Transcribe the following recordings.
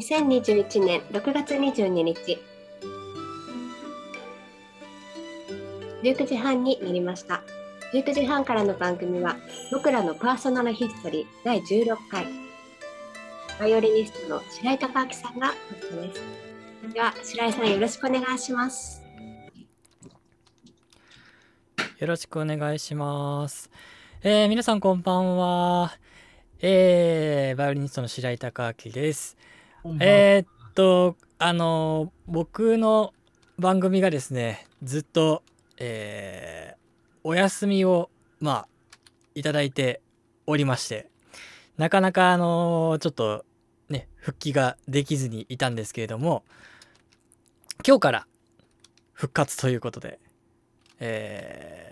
2021年6月22日19時半になりました19時半からの番組は僕らのパーソナルヒストリー第16回バイオリニストの白井孝明さんがホストですでは白井さんよろしくお願いしますよろしくお願いします。えー皆さんこんばんは。えーバイオリニストの白井孝明です。えーっと、あの僕の番組がですね、ずっと、えーお休みを、まあ、いただいておりまして、なかなか、あのちょっと、ね、復帰ができずにいたんですけれども、今日から復活ということで、えー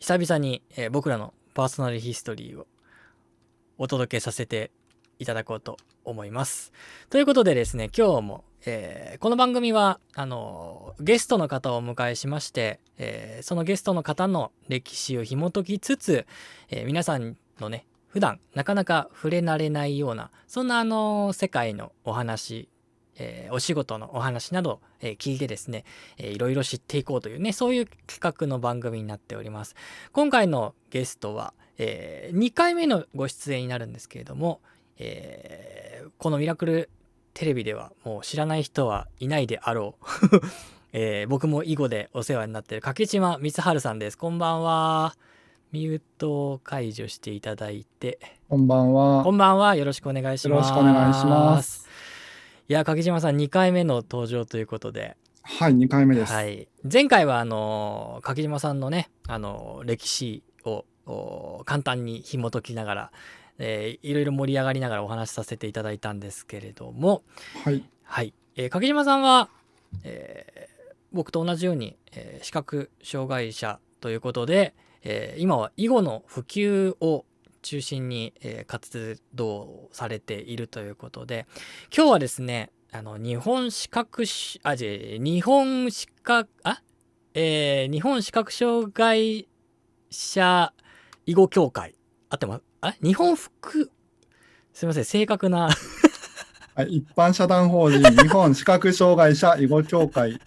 久々に、え僕らのパーソナルヒストリーをお届けさせていただこうと思います。ということでですね、今日も、えーこの番組は、あのゲストの方をお迎えしまして、えーそのゲストの方の歴史を紐解きつつ、えー皆さんのね、普段なかなか触れられないような、そんなあの世界のお話、えーお仕事のお話など、えー聞いてですね、えーいろいろ知っていこうというね、そういう企画の番組になっております。今回のゲストは、え2回目のご出演になるんですけれども、えーこのミラクルテレビではもう知らない人はいないであろう、えー僕も囲碁でお世話になっている柿島光晴さんです。こんばんは。ミュートを解除していただいて、こんばんは。こんばんは。よろしくお願いします。よろしくお願いします。いや、柿島さん2回目の登場ということで、はい、2回目です。はい、前回はあの柿島さんのねあの歴史をお簡単に紐解きながら、えーいろいろ盛り上がりながらお話しさせていただいたんですけれども、はい、はい。えー柿島さんは、えー僕と同じように、えー視覚障害者ということで、えー今は囲碁の普及を中心に、えー活動されているということで今日はですねあの日本視覚しあじゃ日本視覚あ？えー日本視覚障害者囲碁協会。あってます？あ日本服？すいません正確な はい、一般社団法人日本視覚障害者 囲碁協会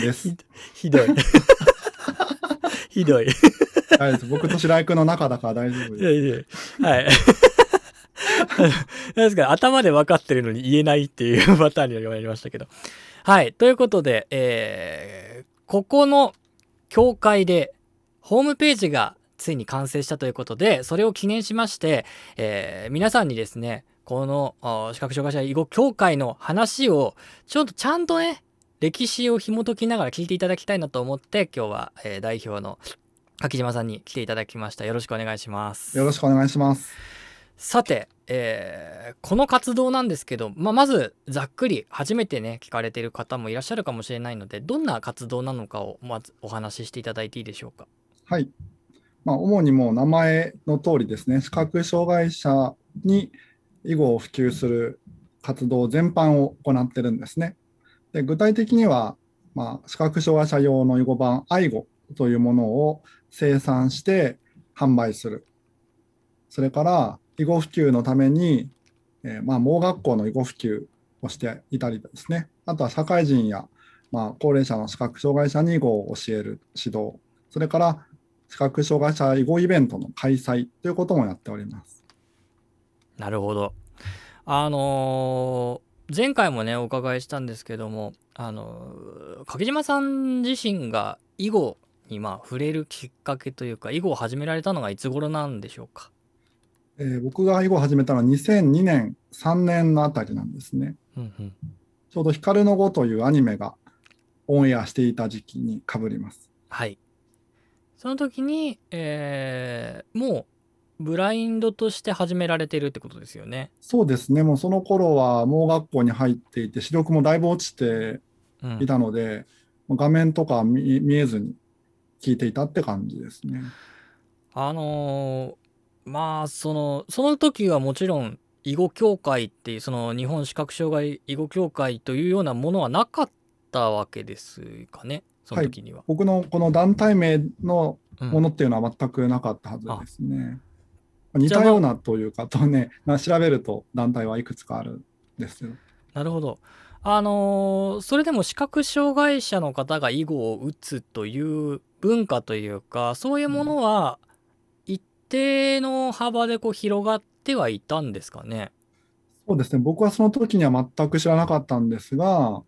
です。ひどいひどい 大丈夫僕と白井君の中だから大丈夫いです。やいやはい。なんですか頭で分かってるのに言えないっていうパターンになりましたけど。はい。ということで、えーここの教会でホームページがついに完成したということで、それを記念しまして、えー皆さんにですね、このあ視覚障害者囲碁協会の話を、ちょっとちゃんとね、歴史を紐解きながら聞いていただきたいなと思って、今日は、えー代表の柿島さんに来ていただきました。よろしくお願いします。よろしくお願いします。さて、えーこの活動なんですけど、まあ、まずざっくり初めてね聞かれている方もいらっしゃるかもしれないのでどんな活動なのかをまずお話ししていただいていいでしょうか？はい。まあ、主にもう名前の通りですね、視覚障害者に囲碁を普及する活動全般を行ってるんですね。で具体的には、まあ、視覚障害者用の囲碁版 iGo というものを生産して販売する。それから囲碁普及のために、えーまあ、盲学校の囲碁普及をしていたりですね。あとは社会人や、まあ、高齢者の視覚障害者に囲碁を教える指導。それから視覚障害者囲碁イベントの開催ということもやっております。なるほど。あのー前回もねお伺いしたんですけども、あのー柿島さん自身が囲碁にまあ触れるきっかけというか囲碁を始められたのがいつ頃なんでしょうか？えー僕が囲碁を始めたのは2002年、3年のあたりなんですね。うんうん、ちょうど光の碁というアニメがオンエアしていた時期にかぶります。はい。その時に、えーもうブラインドとして始められてるってことですよね。そうですね、もうその頃は盲学校に入っていて、視力もだいぶ落ちてうんいたので、もう画面とか見えずに聞いていたって感じですね。あのーまあそのその時はもちろん囲碁協会っていうその日本視覚障害囲碁協会というようなものはなかったわけですかねその時には。僕のこの団体名のうんものっていうのは全くなかったはずですね。似たようなというかとね、まあ調べると団体はいくつかあるんですよ。なるほど。あのーそれでも視覚障害者の方が囲碁を打つという文化というかそういうものは一定の幅でこう広がってはいたんですかね？そうですね、僕はその時には全く知らなかったんですが、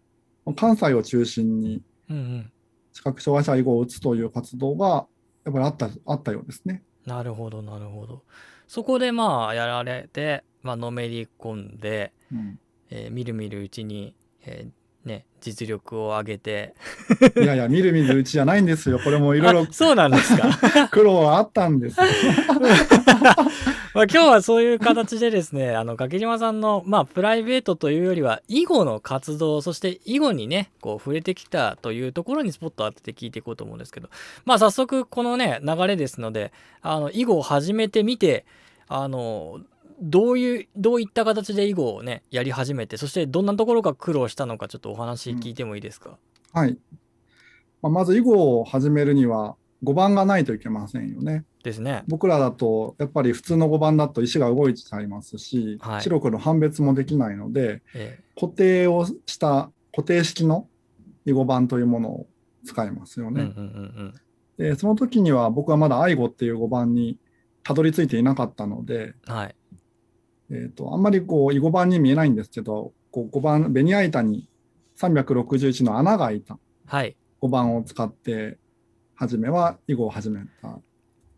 関西を中心にうんうん。視覚障害者囲碁を打つという活動がやっぱりあったあったようですね。なるほどなるほど。そこでまあやられて、まあのめり込んで、うんえーみるみるうちに、えーね実力を上げて。いやいや、みるみるうちじゃないんですよ。これもいろいろあそうなんですか。苦労はあったんですよ。まあ今日はそういう形でですね、あの、柿島さんの、まあ、プライベートというよりは、囲碁の活動、そして囲碁にね、こう、触れてきたというところにスポット当てて聞いていこうと思うんですけど、まあ、早速、このね、流れですので、あの、囲碁を始めてみて、あの、どういう、どういった形で囲碁をね、やり始めて、そしてどんなところが苦労したのか、ちょっとお話聞いてもいいですか？はい。まあ、まず囲碁を始めるには5番がないといけませんよね。ですね。僕らだとやっぱり普通の5番だと石が動いちゃいますし、はい白黒判別もできないのでえ固定をした固定式の囲碁盤というものを使いますよえうんうんね。うんでその時には僕はまだ愛碁っていう碁盤にたどり着いていなかったので、うん。はい。えー、とあんまりこう囲碁盤に見えないんですけどこう碁盤ベニヤ板に361の穴が開いたはい。碁盤を使って初めは囲碁を始めたっ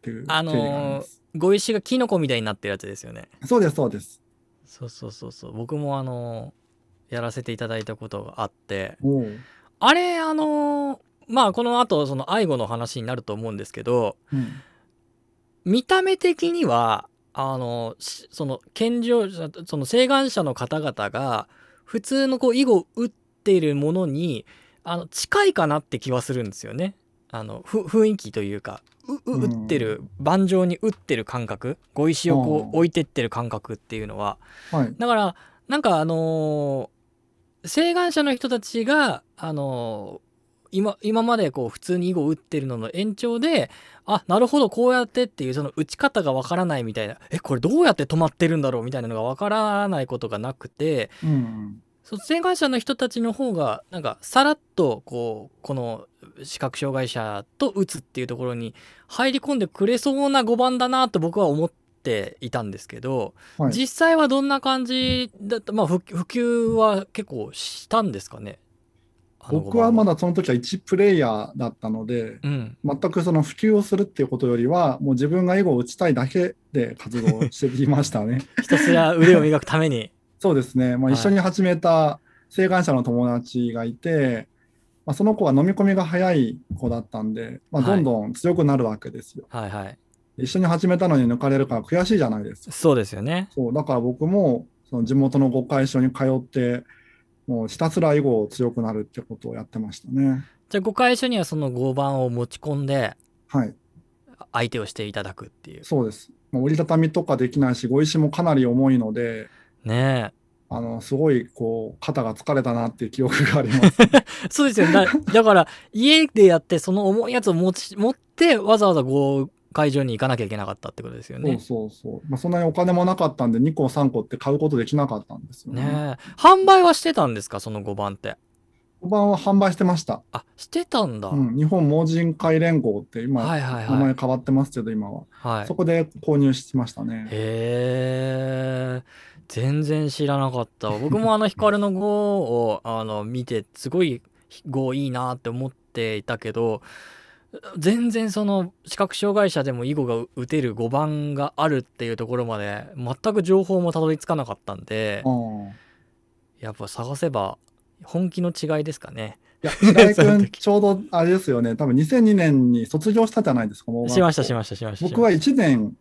ていうあのー。碁石がキノコみたいになってるやつですよね。そうですそうです。そうそうそうそう僕もあのやらせていただいたことがあってあれあのまあこの後その愛護の話になると思うんですけどうん見た目的にはあのしその健常者その請願者の方々が普通のこう囲碁を打っているものにあの近いかなって気はするんですよね。あのふ雰囲気というかう打ってる盤上に打ってる感覚碁石をこう置いてってる感覚っていうのは。はい。だからなんかあのー請願者の人たちがあのー今今までこう普通に囲碁を打ってるのの延長であなるほどこうやってっていうその打ち方がわからないみたいな。えこれどうやって止まってるんだろうみたいなのがわからないことがなくてうん。そう請願者の人たちの方がなんかさらっとこうこの視覚障害者と打つっていうところに入り込んでくれそうな5番だなと僕は思っていたんですけど、はい。実際はどんな感じだった？まあ普普及は結構したんですかね？僕はまだだその時は1プレイヤーだったので、うん。全くその普及をするっていうことよりは、もう自分が囲碁を打ちたいだけで活動してきましたね。ひたすら腕を磨くために。そうですね。まあ、はい。一緒に始めた請願者の友達がいて、まあ、その子は飲み込みが早い子だったんで、まあ、はいどんどん強くなるわけですよ。はいはい一緒に始めたのに抜かれるから悔しいじゃないですか。そうですよねそうだから僕もその地元の碁会所に通って、もうひたすら囲碁を強くなるってことをやってましたね。じゃあ5回所にはその5番を持ち込んではい。相手をしていただくっていうそうです。まあ折りたたみとかできないし、碁石もかなり重いので、ねえあの、すごい、こう、肩が疲れたなっていう記憶があります。そうですよだだから家でやってその重いやつを持ち持ってわざわざ5会場に行かなきゃいけなかったってことですよそうね。そうそう。まあ、そんなにお金もなかったんで、2個、3個って買うことできなかったんですよね。ねえ販売はしてたんですか？その5番って。5番は販売してました。あしてたんだ。うん、日本盲人会連合って今、はいはい名はい。前変わってますけど、今は。はいそ、こで購入しましたね。へえ全然知らなかった。わ 僕もあの光の碁をあの見てすごい碁いいなって思っていたけど全然その視覚障害者でも囲碁が打てる碁盤があるっていうところまで全く情報もたどり着かなかったんでああやっぱ探せば本気の違いですかね。いや、白井君、時。ちょうどあれですよね、多分2002年に卒業したじゃないですか、しましたしましたしました。僕は1年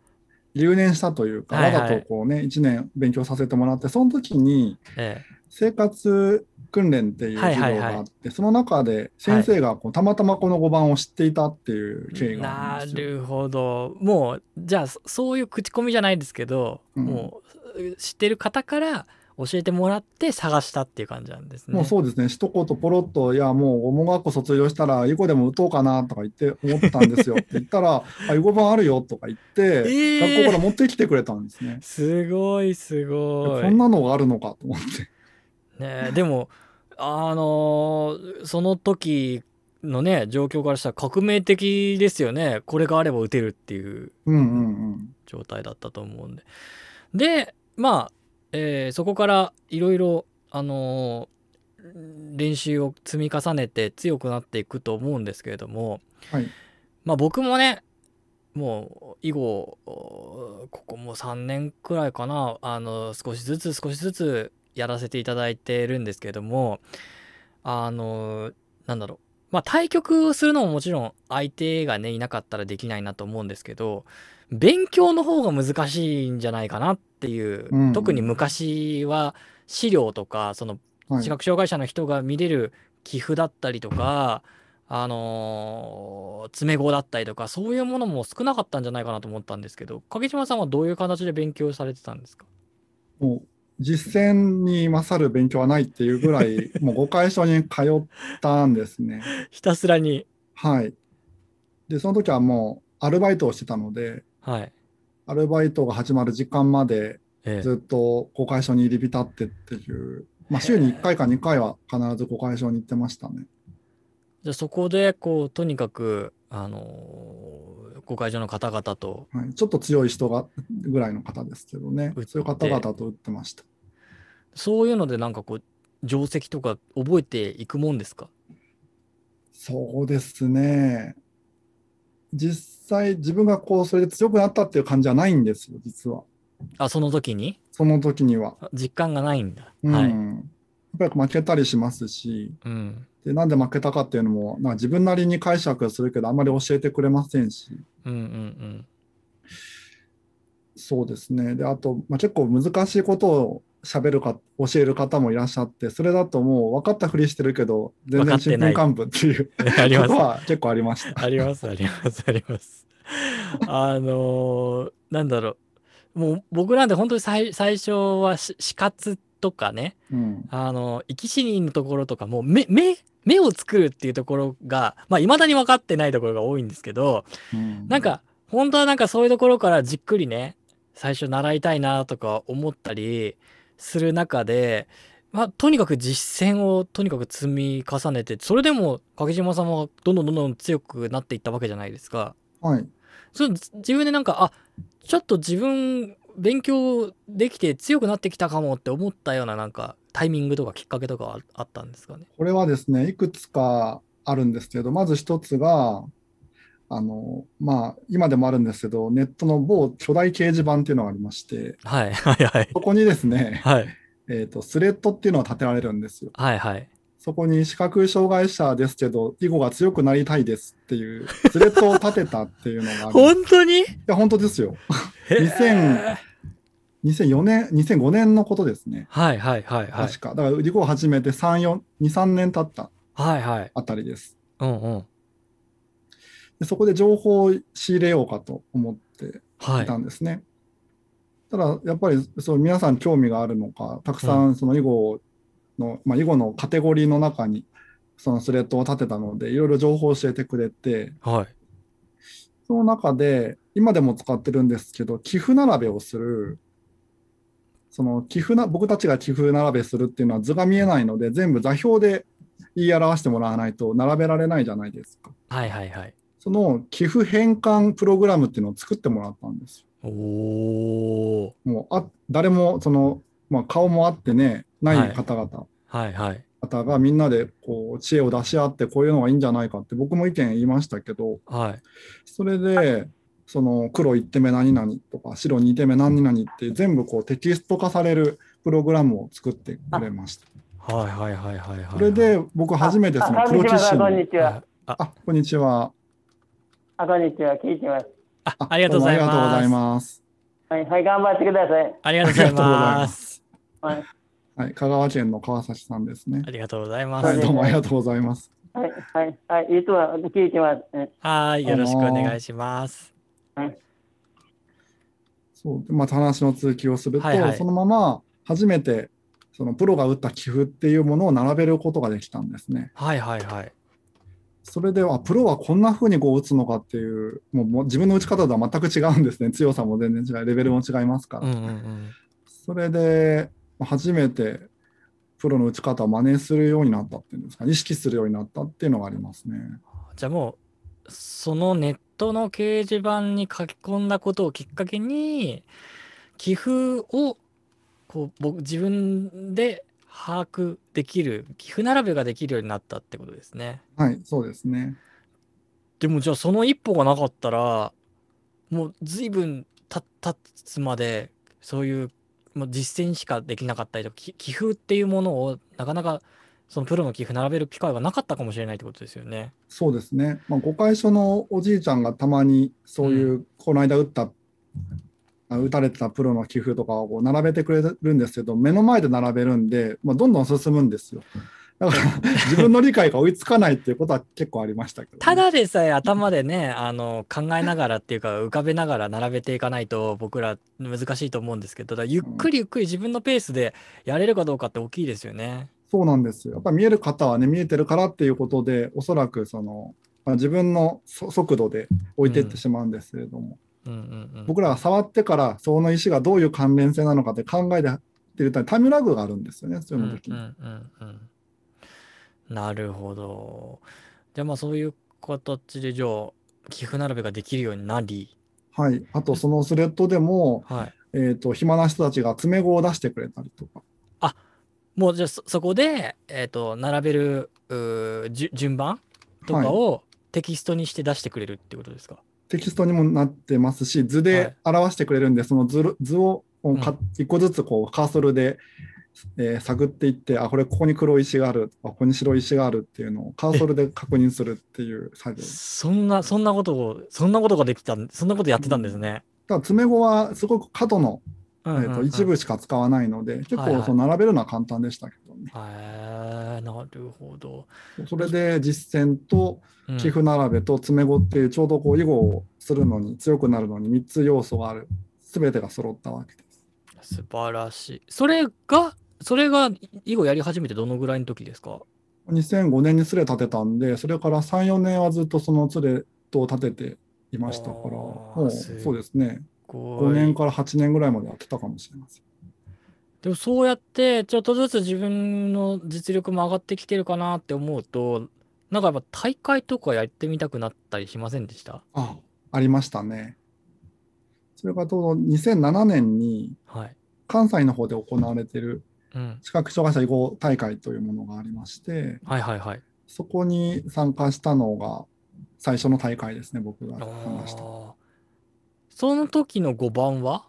留年したというか、はいはい。わざとこうね、1年勉強させてもらって、その時にえ生活訓練っていう授業があって、その中で先生がこうたまたまこの5番を知っていたっていう経え緯があなるほど。もうじゃあそそういう口コミじゃないですけど、うん。もう知ってる方から教えてもらって探したっていう感じなんですね。もうそうですね、一言ポロッと、いや、もう、語学校卒業したら、囲碁でも打とうかなとか言って思ったんですよって 言ったら、あ、囲碁版あるよとか言って、えー学校から持ってきてくれたんですね。すごいすごい。こんなのがあるのかと思って。ねえでもあのーその時のね状況からしたら革命的ですよねこれがあれば打てるっていう。状態だったと思うんででまあ、えーそこからいろいろあのー練習を積み重ねて強くなっていくと思うんですけれどもはい。まあ僕もねもう以後ここもう3年くらいかなあの少しずつ少しずつやらせていただいてるんですけれどもあのなんだろうまあ対局するのももちろん相手がねいなかったらできないなと思うんですけど勉強の方が難しいんじゃないかなっていう、うん特に昔は資料とかそのはい視。覚障害者の人が見れる寄付だったりとか、あのー詰め碁だったりとかそういうものも少なかったんじゃないかなと思ったんですけど影島さんはどういう形で勉強されてたんですか？もう実践に勝る勉強はないっていうぐらい、もう5回所に通ったんですね。ひたすらにはい。で、その時はもうアルバイトをしてたので、はい、アルバイトが始まる時間までええ。ずっと公開所に入り浸ってっていう、まあ、週に1回か2回は必ず公開所に行ってましたね。じゃあそこでこうとにかくあのーご会場の方々とはい、ちょっと強い人がぐらいの方ですけどね。そういう方々と打ってました。そういうのでなんかこう定石とか覚えていくもんですか？そうですね。実際、自分がこう、それで強くなったっていう感じはないんですよ、実は。あその時に？その時には。実感がないんだ、うん。はい、やっぱり負けたりしますし、うん、でなんで負けたかっていうのも、なんか自分なりに解釈するけど、あんまり教えてくれませんし、うんうんうんそうですね。で、あと、まあ、結構難しいことを喋るか、教える方もいらっしゃって、それだともう分かったふりしてるけど、全然ちんぷんかんぷんっていう ことは結構ありました。あります、あります、あります。あのーなんだろう。もう僕なんて本当に最最初はし死活とかね、うん。あの生き死にのところとか、もう目、目、目を作るっていうところが、まあ、未だに分かってないところが多いんですけど、うんなんか、本当はなんかそういうところからじっくりね、最初習いたいなとか思ったりする中で、まあ、とにかく実践をとにかく積み重ねて、それでも影島さんはどんどんどんどん強くなっていったわけじゃないですか。はい。その自分でなんか、あ、ちょっと自分勉強できて強くなってきたかもって思ったようななんかタイミングとかきっかけとかはああったんですかね？これはですね、いくつかあるんですけど、まず一つが、あの、まあ、今でもあるんですけど、ネットの某巨大掲示板っていうのがありまして、はいはいはい。そこにですね、はいえっと、スレッドっていうのが立てられるんですよ。はいはい。そこに視覚障害者ですけど、囲碁が強くなりたいですっていう、スレッドを立てたっていうのがある。い 本当に？や、本当ですよ。へー2000 2004年、2005年のことですね。はいはいはいはい。確か。だから、囲碁を始めて3、4、2、3年経ったはいはい。あたりです。うんうん。でそこで情報を仕入れようかと思ってはいいた。んですね。ただ、やっぱりそう皆さん興味があるのか、たくさんその囲碁の、まあ、囲碁のカテゴリーの中にそのスレッドを立てたので、いろいろ情報を教えてくれて、はい。その中で、今でも使ってるんですけど、寄付並べをする、その寄付な、僕たちが寄付並べするっていうのは図が見えないので、全部座標で言い表してもらわないと並べられないじゃないですか。はいはいはい。その寄付変換プログラムっていうのを作ってもらったんですよ。おー。もうあ誰もその、まあ、顔もあってね、ない方々、はいはい。方がみんなでこう知恵を出し合って、こういうのがいいんじゃないかって僕も意見言いましたけど、はい。それで、その黒1手目何々とか白2手目何々って全部こうテキスト化されるプログラムを作ってくれました。はいはいはいはいはい。それで僕初めてそのあプロ棋士こんのにちは。あ、あ、こんにちは。あ、こんにちは。聞いてます。あ、ありがとうございどもありがとうございます。ます。はい、はい、頑張ってください。ありがとうございま。ますす。はい、はい、香川県の川崎さんですねあ。りがとうございまはい、す。どうもありがとうございます。はい、はい、はい、いつも聞いてます。うんはい、よろしくお願いします。そう、でまた話の続きをすると、はいはいそのまま初めてそのプロが打った棋譜っていうものを並べることができたんですね。はいはいはい。それであプロはこんな風にこう打つのかっていうもう自分の打ち方とは全く違うんですね強さも全然違うレベルも違いますから、うんうんうん。それでまあ初めてプロの打ち方を真似するようになったっていうんですか意識するようになったっていうのがありますね。じゃあもう、そのネットの掲示板に書き込んだことをきっかけに、寄付をこう僕自分で把握できる、寄付並べができるようになったってことですね。はいそうですね。でもじゃあその一歩がなかったら、もう随分た経つまで、そういうもう実践しかできなかったりとか、き寄付っていうものをなかなかそのプロの寄付並べる機会がなかったかもしれないってことですよね。そうですね。まあ、誤解所のおじいちゃんがたまにそういう、この間打った、あ打たれてたプロの寄付とかをこう並べてくれるんですけど、目の前で並べるんで、まあ、どんどん進むんですよ。だから 自分の理解が追いつかないっていうことは結構ありましたけどね、ただでさえ頭でね、あの考えながらっていうか浮かべながら並べていかないと僕ら難しいと思うんですけど、ゆっくりゆっくり自分のペースでやれるかどうかって大きいですよね。そうなんですよ。やっぱり見える方はね、見えてるからっていうことで、おそらくその、まあ、自分のそ速度で置いていってしまうんですけれども、うんうんうん。僕らが触ってから、その石がどういう関連性なのかって考えているとタイムラグがあるんですよね、そういうの時に。うんうんうんうんなるほど。じゃあまあそういう形でじゃあ寄付並べができるようになり、はい。あと、そのスレッドでも、はい。えっ、と、暇な人たちが詰め碁を出してくれたりとか。もうじゃあそそこで、えっと並べる順番とかをテキストにして出してくれるってことですか、テキストにもなってますし、図で表してくれるんで、その図る図を一個ずつこうカーソルで、えー探っていって、あ、これここに黒石がある、あここに白石があるっていうのをカーソルで確認するっていう作業。そんなそんなことをそんなことができたんそんなことやってたんですね。ただ詰め碁はすごく角の、えーと一部しか使わないので、結はいはい。構その並べるのは簡単でしたけどね。へえなるほど。それで実践とうん寄付並べと詰め碁っていうちょうどこう囲碁をするのに強くなるのに3つ要素がある。全てが揃ったわけです。素晴らしい。それがそれが囲碁やり始めてどのぐらいの時ですか？2005年にスレ立てたんで、それから3、4年はずっとそのスレと立てていましたから、もうすそうですね、こ5年から8年ぐらいまでやってたかもしれません。でもそうやってちょっとずつ自分の実力も上がってきてるかなって思うとなんかやっぱ大会とかやってみたくなったりしませんでした？あ、ありましたね。それからちょうど2007年にはい。関西の方で行われているうん。視覚障害者囲碁大会というものがありまして、はいはいはい。そこに参加したのが最初の大会ですね、僕があ参加した。ーその時の5番は？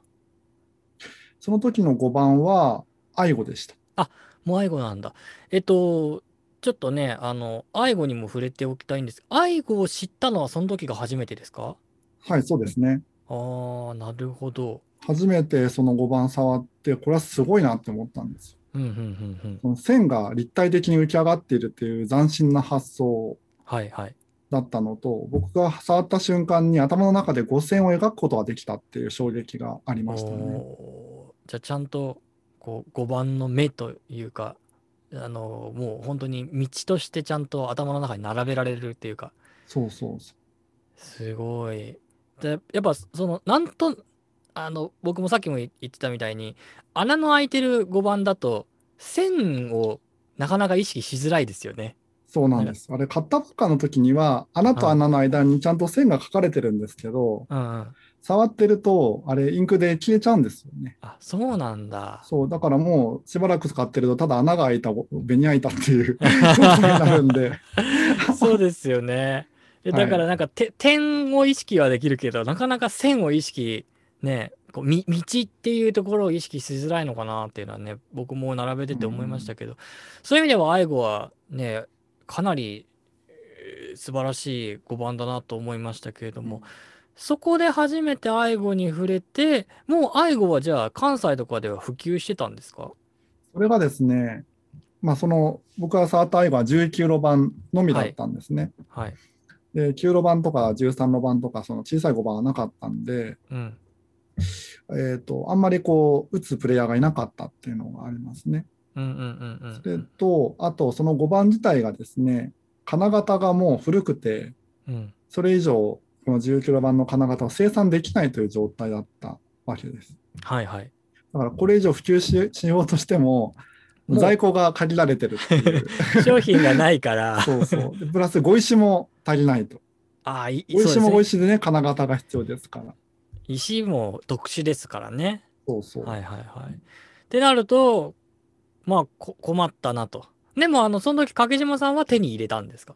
その時の5番は愛護でした。もう愛護なんだ。えっと、ちょっとね、あの、愛護にも触れておきたいんです。愛護を知ったのはその時が初めてですか？はい、そうですね。ああ、なるほど。初めてその5番触って、これはすごいなって思ったんですよ。うんうんうんうん。その線が立体的に浮き上がっているっていう斬新な発想はいはい。だったのと、僕が触った瞬間に頭の中で5線を描くことができたっていう衝撃がありましたね。じゃあちゃんとこう5番の目というかあのもう本当に道としてちゃんと頭の中に並べられるっていうかそうそうそすごい。でやっぱそのなんとあの僕もさっきも言ってたみたいに穴の開いてる5番だと線をなかなか意識しづらいですよね。う。そうなんです。あれ、買ったばっかの時には、穴と穴の間にちゃんと線が書かれてるんですけど、うんうん。触ってると、あれ、インクで消えちゃうんですよね。あそうなんだ。そう、だからもうしばらく使ってると、ただ穴が開いた、紅開いたっていう。そうで。すよね。だからなんか、て点を意識はできるけどなかなか線を意識ねこうみ道っていうところを意識しづらいのかなっていうのはね僕も並べてて思いましたけど、そういう意味では愛護はねかなり、えー素晴らしい5番だなと思いましたけれども、そこで初めて愛護に触れてもう愛護はじゃあ関西とかでは普及してたんですか？それがですね、まあ、その、僕が触った愛護は19路盤のみだったんですね。はい。で、9路盤とか13路盤とか、その小さい5番はなかったんで、うん。えっ、と、あんまりこう、打つプレイヤーがいなかったっていうのがありますね。うんうんうんそれうん。と、あとその碁盤自体がですね、金型がもう古くて、うん。それ以上、この19キロ版の金型を生産できないという状態だったわけです。はいはい。だからこれ以上普及ししようとしても、在庫が限られてるっていう。商品がないから。そうそう。でプラス、碁石も足りないと。ああ、い碁石も碁。石でね、金型が必要ですから。石も特殊ですからね。そうそう。はいはいはい。ってなると、まあこ困ったなと。でも、あの、その時、掛島さんは手に入れたんですか？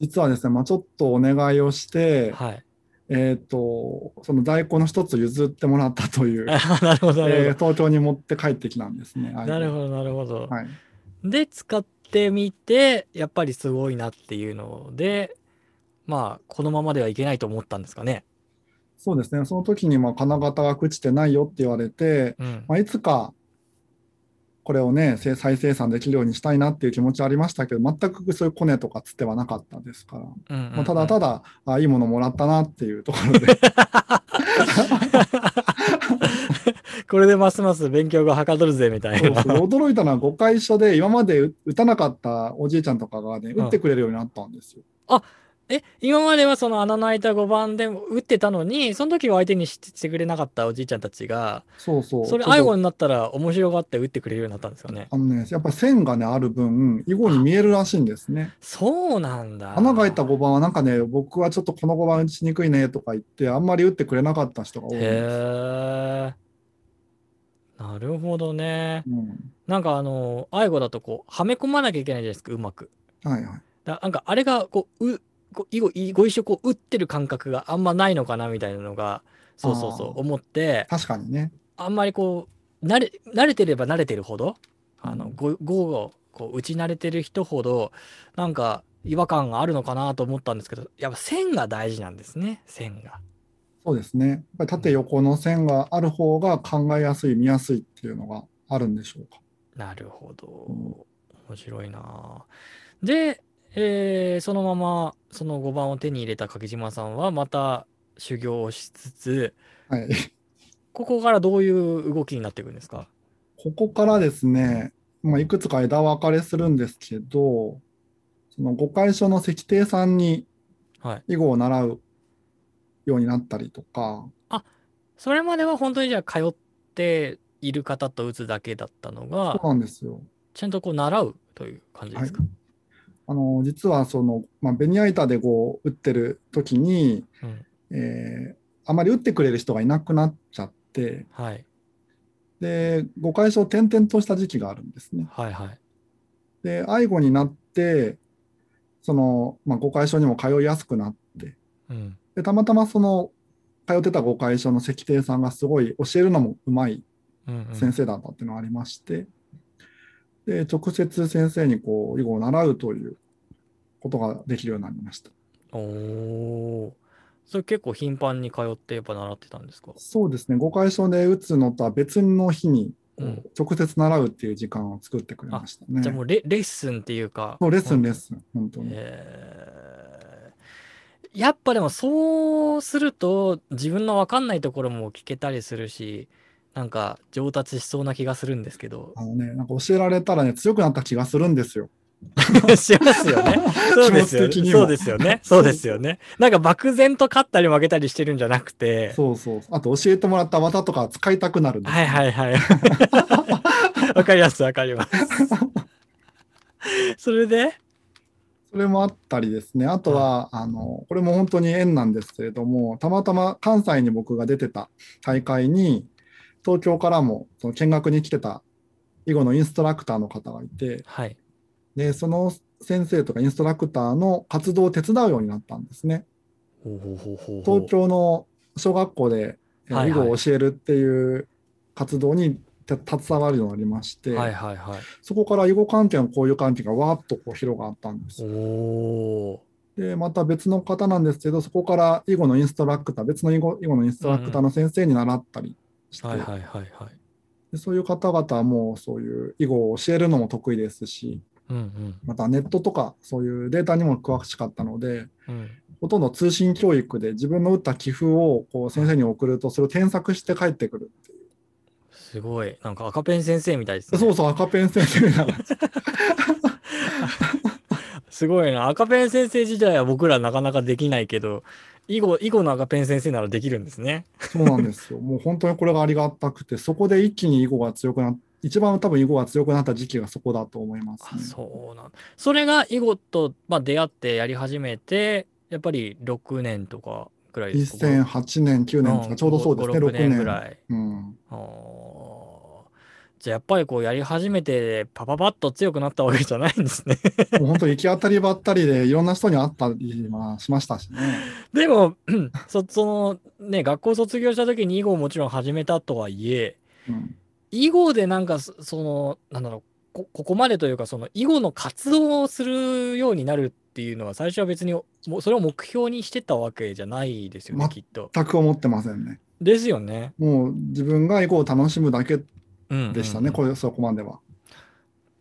実はですね、まあ、ちょっとお願いをして、はい。えっ、と、その在庫の一つ譲ってもらったという、あなるほど、えー東京に持って帰ってきたんですね。なるほど、なるほど。はい。で、使ってみて、やっぱりすごいなっていうので、まあ、このままではいけないと思ったんですかね。そうですね。その時に、まあ、金型が朽ちてないよって言われて、うん。まあ、いつか、これをね、せ再生産できるようにしたいなっていう気持ちはありましたけど、全くそういうコネとかつってはなかったですから、うんうんうん。まあ、ただただ、あいいものもらったなっていうところで、これでますます勉強がはかどるぜみたいな。驚いたのは5回所で今まで打打たなかったおじいちゃんとかがね、うん。打ってくれるようになったんですよ。え、今まではその穴の開いた5番で打ってたのに、その時は相手にしてくれなかったおじいちゃんたちが、そうそう。それちょっと背後になったら面白がって打ってくれるようになったんですかね。あのね、やっぱ線がね、ある分、囲碁に見えるらしいんですね。そうなんだ。穴が開いた5番はなんかね、僕はちょっとこの5番打ちにくいねとか言って、あんまり打ってくれなかった人が多いんです。へえ。なるほどね。うん、なんかあの、愛護だとこう、はめ込まなきゃいけないじゃないですか、うまく。はいはい。だなんかあれがこう、う、こう囲碁いご一緒こう打ってる感覚があんまないのかなみたいなのが、そうそうそう思って、確かにね。あんまりこう、慣れ、慣れてれば慣れてるほど、あの、碁をこう打ち慣れてる人ほど、なんか違和感があるのかなと思ったんですけど、やっぱ線が大事なんですね、線が。そうですね。やっぱり縦横の線がある方が考えやすい、見やすいっていうのがあるんでしょうか。なるほど。うん面白いな。で、えーそのままその5番を手に入れた柿島さんはまた修行をしつつ、はい。ここからどういう動きになっていくんですか？ここからですね、まあ、いくつか枝分かれするんですけど、その5回所の石庭さんにはい。囲碁を習うようになったりとか、それまでは本当にじゃあ通っている方と打つだけだったのがそう、なんですよ。ちゃんとこう習うという感じですか、あの実はその、まあ、ベニヤ板でこう打ってる時に、うん。えーあまり打ってくれる人がいなくなっちゃって、はい。で、5回所転々とした時期があるんですね。はいはい。で、愛護になって、その、まあ、5回所にも通いやすくなって、うん。で、たまたまその、通ってた5回所の石庭さんがすごい教えるのもうまいうん、うん。先生だったっていうのがありまして、で、直接先生にこう、囲碁を習うということができるようになりました。おお。それ結構頻繁に通ってやっぱ習ってたんですか？そうですね、5回所で打つのとは別の日に、直接習うっていう時間を作ってくれましたね。じゃあもうレレッスンっていうか。そうレッスン、レッススン、本当に。えーやっぱでもそうすると自分の分かんないところも聞けたりするし、なんか上達しそうな気がするんですけど。あのね、なんか教えられたらね、強くなった気がするんですよ。しますよね。そうですよね。そうですよね。そうですよね。なんか漠然と勝ったり負けたりしてるんじゃなくて。そうそう。あと教えてもらった技とか使いたくなるんですはいはいはい。わかりますわかります。それで？それもあったりですね。あとは、あの、これも本当に縁なんですけれども、たまたま関西に僕が出てた大会に、東京からもその見学に来てた囲碁のインストラクターの方がいて、はい。で、その先生とかインストラクターの活動を手伝うようになったんですね。ほうほうほうほうほう東京の小学校で囲碁を教えるっていう活動にて携わるようになりまして、はいはいはい。そこから囲碁関係の交友関係がわーっとこう広がったんです。おで、また別の方なんですけど、そこから囲碁のインストラクター、別の囲碁囲碁のインストラクターの先生に習ったりして、ー。はいはいはいはい。でそういう方々はもうそういう囲碁を教えるのも得意ですし、うんうんまたネットとかそういうデータにも詳しかったので、うん。ほとんど通信教育で自分の打った棋譜をこう先生に送ると、それを添削して帰ってくるっていう。すごい。なんか赤ペン先生みたいですね。そうそう、赤ペン先生なの。すごいな。赤ペン先生自体は僕らなかなかできないけど、囲碁、囲碁の赤ペン先生ならできるんですね。そうなんですよ。もう本当にこれがありがたくて、そこで一気に囲碁が強くなっ一番多分囲碁が強くなった時期がそこだと思いますあ、ね。そうなんそれが囲碁と、まあ、出会ってやり始めて、やっぱり6年とかぐらいですか？2008年、9年ですか、ちょうどそうですね、5 6 6年ぐ年。らい。うん、じゃあやっぱりこうやり始めてパパパッと強くなったわけじゃないんですね。本当行き当たりばったりでいろんな人に会ったりまあしましたしね。でも そそのね学校卒業した時に囲碁をもちろん始めたとはいえうん、囲碁でなんかそそのなんだろうこここまでというかその囲碁の活動をするようになるっていうのは最初は別にもうそれを目標にしてたわけじゃないですよね、まきっと。全く思ってませんね。ですよね。もう自分が囲碁を楽しむだけうんでしたね、うんうんこれそこまでは。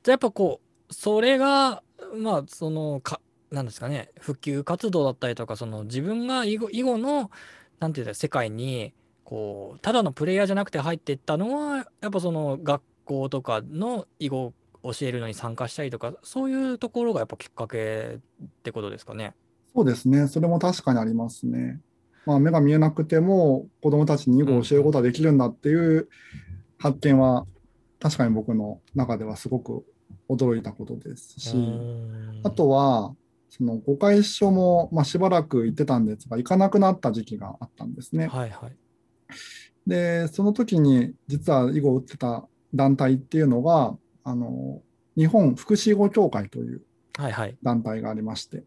じゃあやっぱこうそれがまあそのかなんですかね普及活動だったりとかその自分が囲碁囲碁のなんていうんだ世界にこうただのプレイヤーじゃなくて入っていったのはやっぱその学校とかの囲碁を教えるのに参加したりとかそういうところがやっぱきっかけってことですかね。そうですね、それも確かにありますね。まあ、目が見えなくても子どもたちに囲碁を教えることができるんだっていう発見は確かに僕の中ではすごく驚いたことですし、あとはその碁会所も、まあ、しばらく行ってたんですが行かなくなった時期があったんですね。はいはい。でその時に実は囲碁を打ってた団体っていうのがあの日本福祉囲碁協会というはいはい。団体がありまして、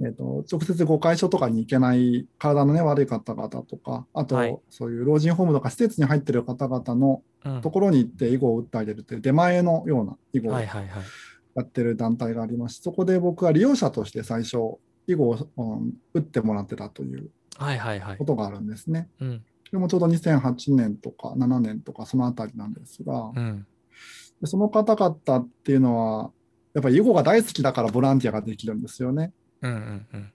えー、と直接誤解所とかに行けない体の、ね、悪い方々とか、あと、はいそういう老人ホームとか施設に入ってる方々のうんところに行って囲碁を打ってあげるという出前のような囲碁をや。ってる団体がありまして、そこで僕は利用者として最初、囲碁を、うん打ってもらってたというはいはいはいこ。とがあるんですね。うんそれもちょうど2008年とか7年とかそのあたりなんですが、うん。でその方々っていうのは、やっぱり囲碁が大好きだからボランティアができるんですよね。うんうんうん。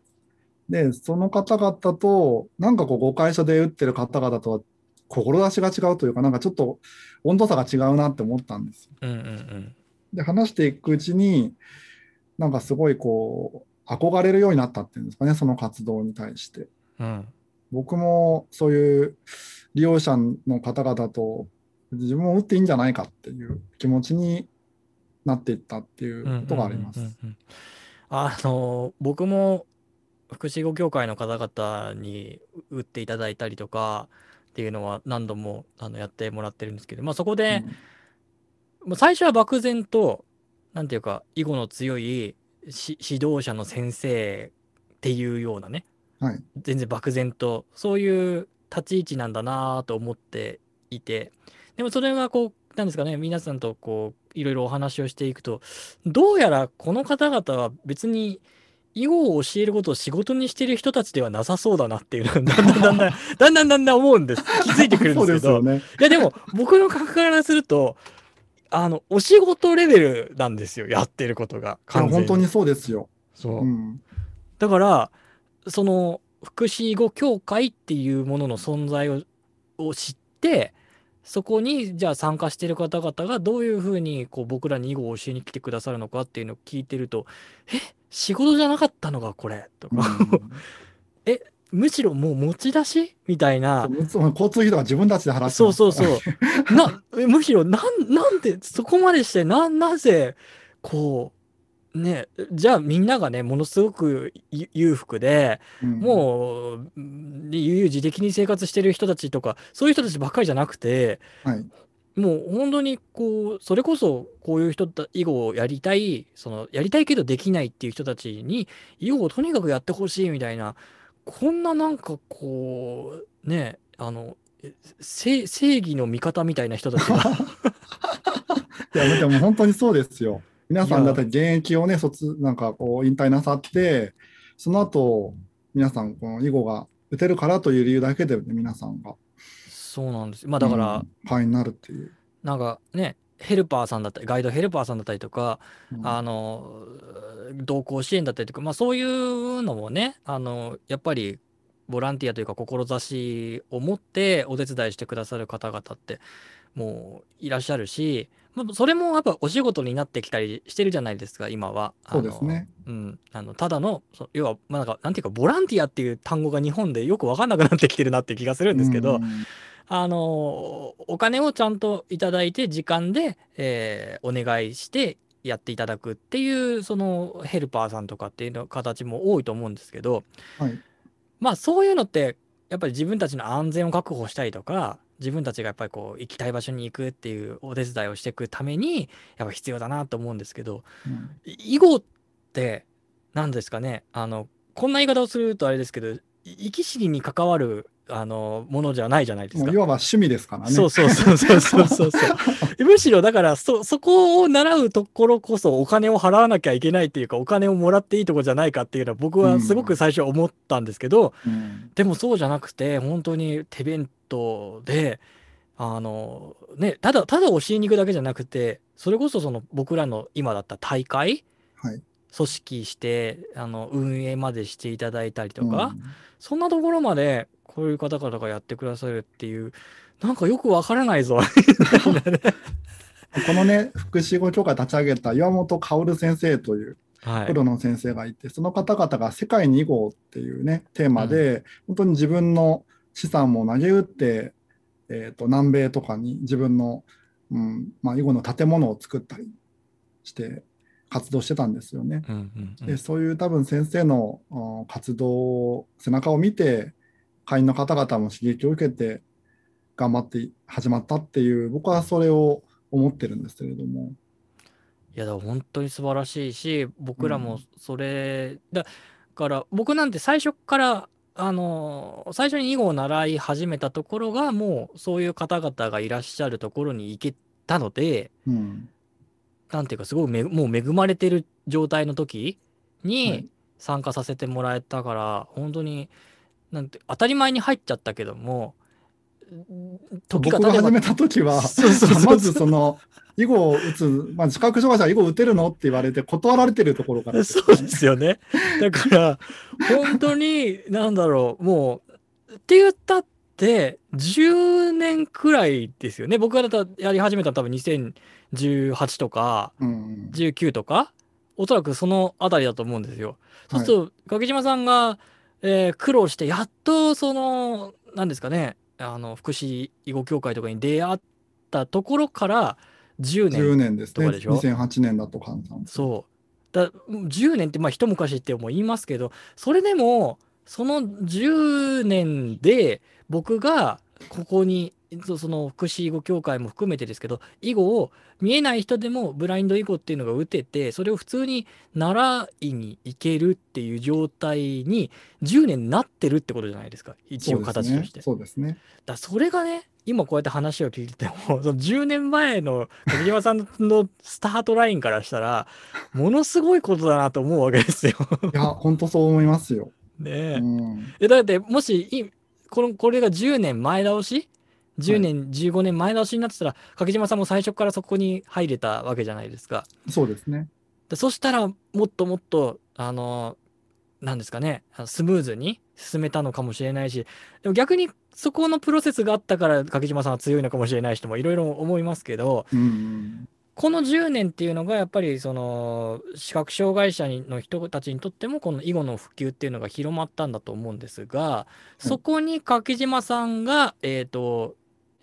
で、その方々と、なんかこう、誤解所で打ってる方々とは、志が違うというか、なんかちょっと温度差が違うなって思ったんですよ。うんうんうん。で、話していくうちに、なんかすごいこう、憧れるようになったっていうんですかね、その活動に対して。うん僕もそういう利用者の方々と自分も打っていいんじゃないかっていう気持ちになっていったっていうことがありますうん。うんうんうんあの僕も福祉護協会の方々に打っていただいたりとかっていうのは何度もあのやってもらってるんですけど、まあ、そこで、もう最初は漠然となんていうか囲碁の強いし指導者の先生っていうようなねうんはい。全然漠然とそういう立ち位置なんだなと思っていてでもそれがこうなんですかね、皆さんとこう、いろいろお話をしていくと、どうやらこの方々は別に、囲碁を教えることを仕事にしてる人たちではなさそうだなっていうのを だんだんだんだんだんだんだんだん思うんです。気づいてくるんですけど。ね、いやでも僕の格覚からするとあのお仕事レベルなんですよやってることが完本当にそうですよ。そう、うん、だからその福祉囲碁協会っていうものの存在をを知ってそこにじゃあ参加してる方々がどういうふうにこう僕らに囲碁を教えに来てくださるのかっていうのを聞いてるとえ仕事じゃなかったのかこれ。とか、むしろもう持ち出し？みたいな。交通費とか自分たちで払ってそうそうそう。な、むしろ、なん、なんで、そこまでして、な、なぜ、こう、ね、じゃあみんながね、ものすごくゆ裕福で、うんもう、うん悠々自適に生活してる人たちとか、そういう人たちばっかりじゃなくて、はい。もう本当にこう、それこそこういう人た、囲碁をやりたい、その、やりたいけどできないっていう人たちに、囲碁をとにかくやってほしいみたいな、こんななんかこう、ね、あの、正義の味方みたいな人たちが、いや、でも本当にそうですよ。皆さんだって現役をね、卒、なんかこう、引退なさって、その後、皆さん、この囲碁が打てるからという理由だけで、ね、皆さんが。そうなんですよ。まあだから、うん、会員になるっていう。なんかね、ヘルパーさんだったり、ガイドヘルパーさんだったりとか、うんあの同行支援だったりとか、まあ、そういうのもねあのやっぱりボランティアというか志を持ってお手伝いしてくださる方々ってもういらっしゃるし、まあ、それもやっぱお仕事になってきたりしてるじゃないですか今は。そうですね。うん、あのただのそ要はまあなんかなんていうかボランティアっていう単語が日本でよく分かんなくなってきてるなっていう気がするんですけど、うんあのお金をちゃんといただいて時間で、えーお願いしてやっていただくっていうそのヘルパーさんとかっていうの形も多いと思うんですけどはい。まあそういうのってやっぱり自分たちの安全を確保したりとか自分たちがやっぱりこう行きたい場所に行くっていうお手伝いをしていくためにやっぱ必要だなと思うんですけどうん。い囲碁って何ですかね？あのこんな言い方をするとあれですけどい生き死にに関わるあのものじゃないじゃないですかい。わば趣味ですからね。そうそうそうそうそうそう。むしろだからそそこを習うところこそお金を払わなきゃいけないっていうかお金をもらっていいとこじゃないかっていうのは僕はすごく最初思ったんですけど、うんでもそうじゃなくて本当に手弁当であのねただただ教えに行くだけじゃなくてそれこそその僕らの今だったら大会はい。組織してあの運営までしていただいたりとか、うんそんなところまでこういう方々がやってくださるっていうなんかよくわからないぞ。このね、福祉護協会立ち上げた岩本薫先生というはいプロの先生がいて、その方々が世界に囲碁っていうね、テーマで、本当に自分の資産も投げ打って、えー、と南米とかに自分の、うんまあ、囲碁の建物を作ったりして活動してたんですよね。うんうんうんでそういう多分先生のあ活動背中を見て会員の方々も刺激を受けて頑張って始まったっていう僕はそれを思ってるんですけれども。いやだ本当に素晴らしいし僕らもうん。それ、だから僕なんて最初からあの最初に囲碁を習い始めたところがもうそういう方々がいらっしゃるところに行けたのでうん。なんていうかすごいめもう恵まれてる状態の時はにい。参加させてもらえたから、本当になんて当たり前に入っちゃったけども時僕が経てばが始めた時は まずその囲碁を打つ、まあ、視覚障害者は囲碁打てるのって言われて断られてるところからですそうですよね。だから、本当に、なんだろう、もう、って言ったって、10年くらいですよね。僕がやり始めたの多分2018とか、うん19とか、おそらくそのあたりだと思うんですよ。そうすると、掛島さんが、えー苦労して、やっと、その、なんですかね、あの、福祉囲碁協会とかに出会ったところから、10年10年ですね。とかでしょ？2008年だと換算。そう。だ10年ってまあ一昔っても言いますけどそれでもその10年で僕がここにそその福祉囲碁協会も含めてですけど囲碁を見えない人でもブラインド囲碁っていうのが打ててそれを普通に習いに行けるっていう状態に10年なってるってことじゃないですか一応形として。そうですね。だそれがね今こうやって話を聞いてても その10年前の柿島さんのスタートラインからしたらものすごいことだなと思うわけですよ。いや、本当そう思いますよ。ねうえん。えだってもしいこのこれが10年前倒し10年、15年前倒しになってたら柿島さんも最初からそこに入れたわけじゃないですか。そうですね。でそしたらもっともっとあのなんですかねスムーズに進めたのかもしれないしでも逆にそこのプロセスがあったから柿島さんは強いのかもしれない人もいろいろ思いますけどうんうん。この10年っていうのがやっぱりその視覚障害者にの人たちにとってもこの囲碁の普及っていうのが広まったんだと思うんですがそこに柿島さんがえっ、と、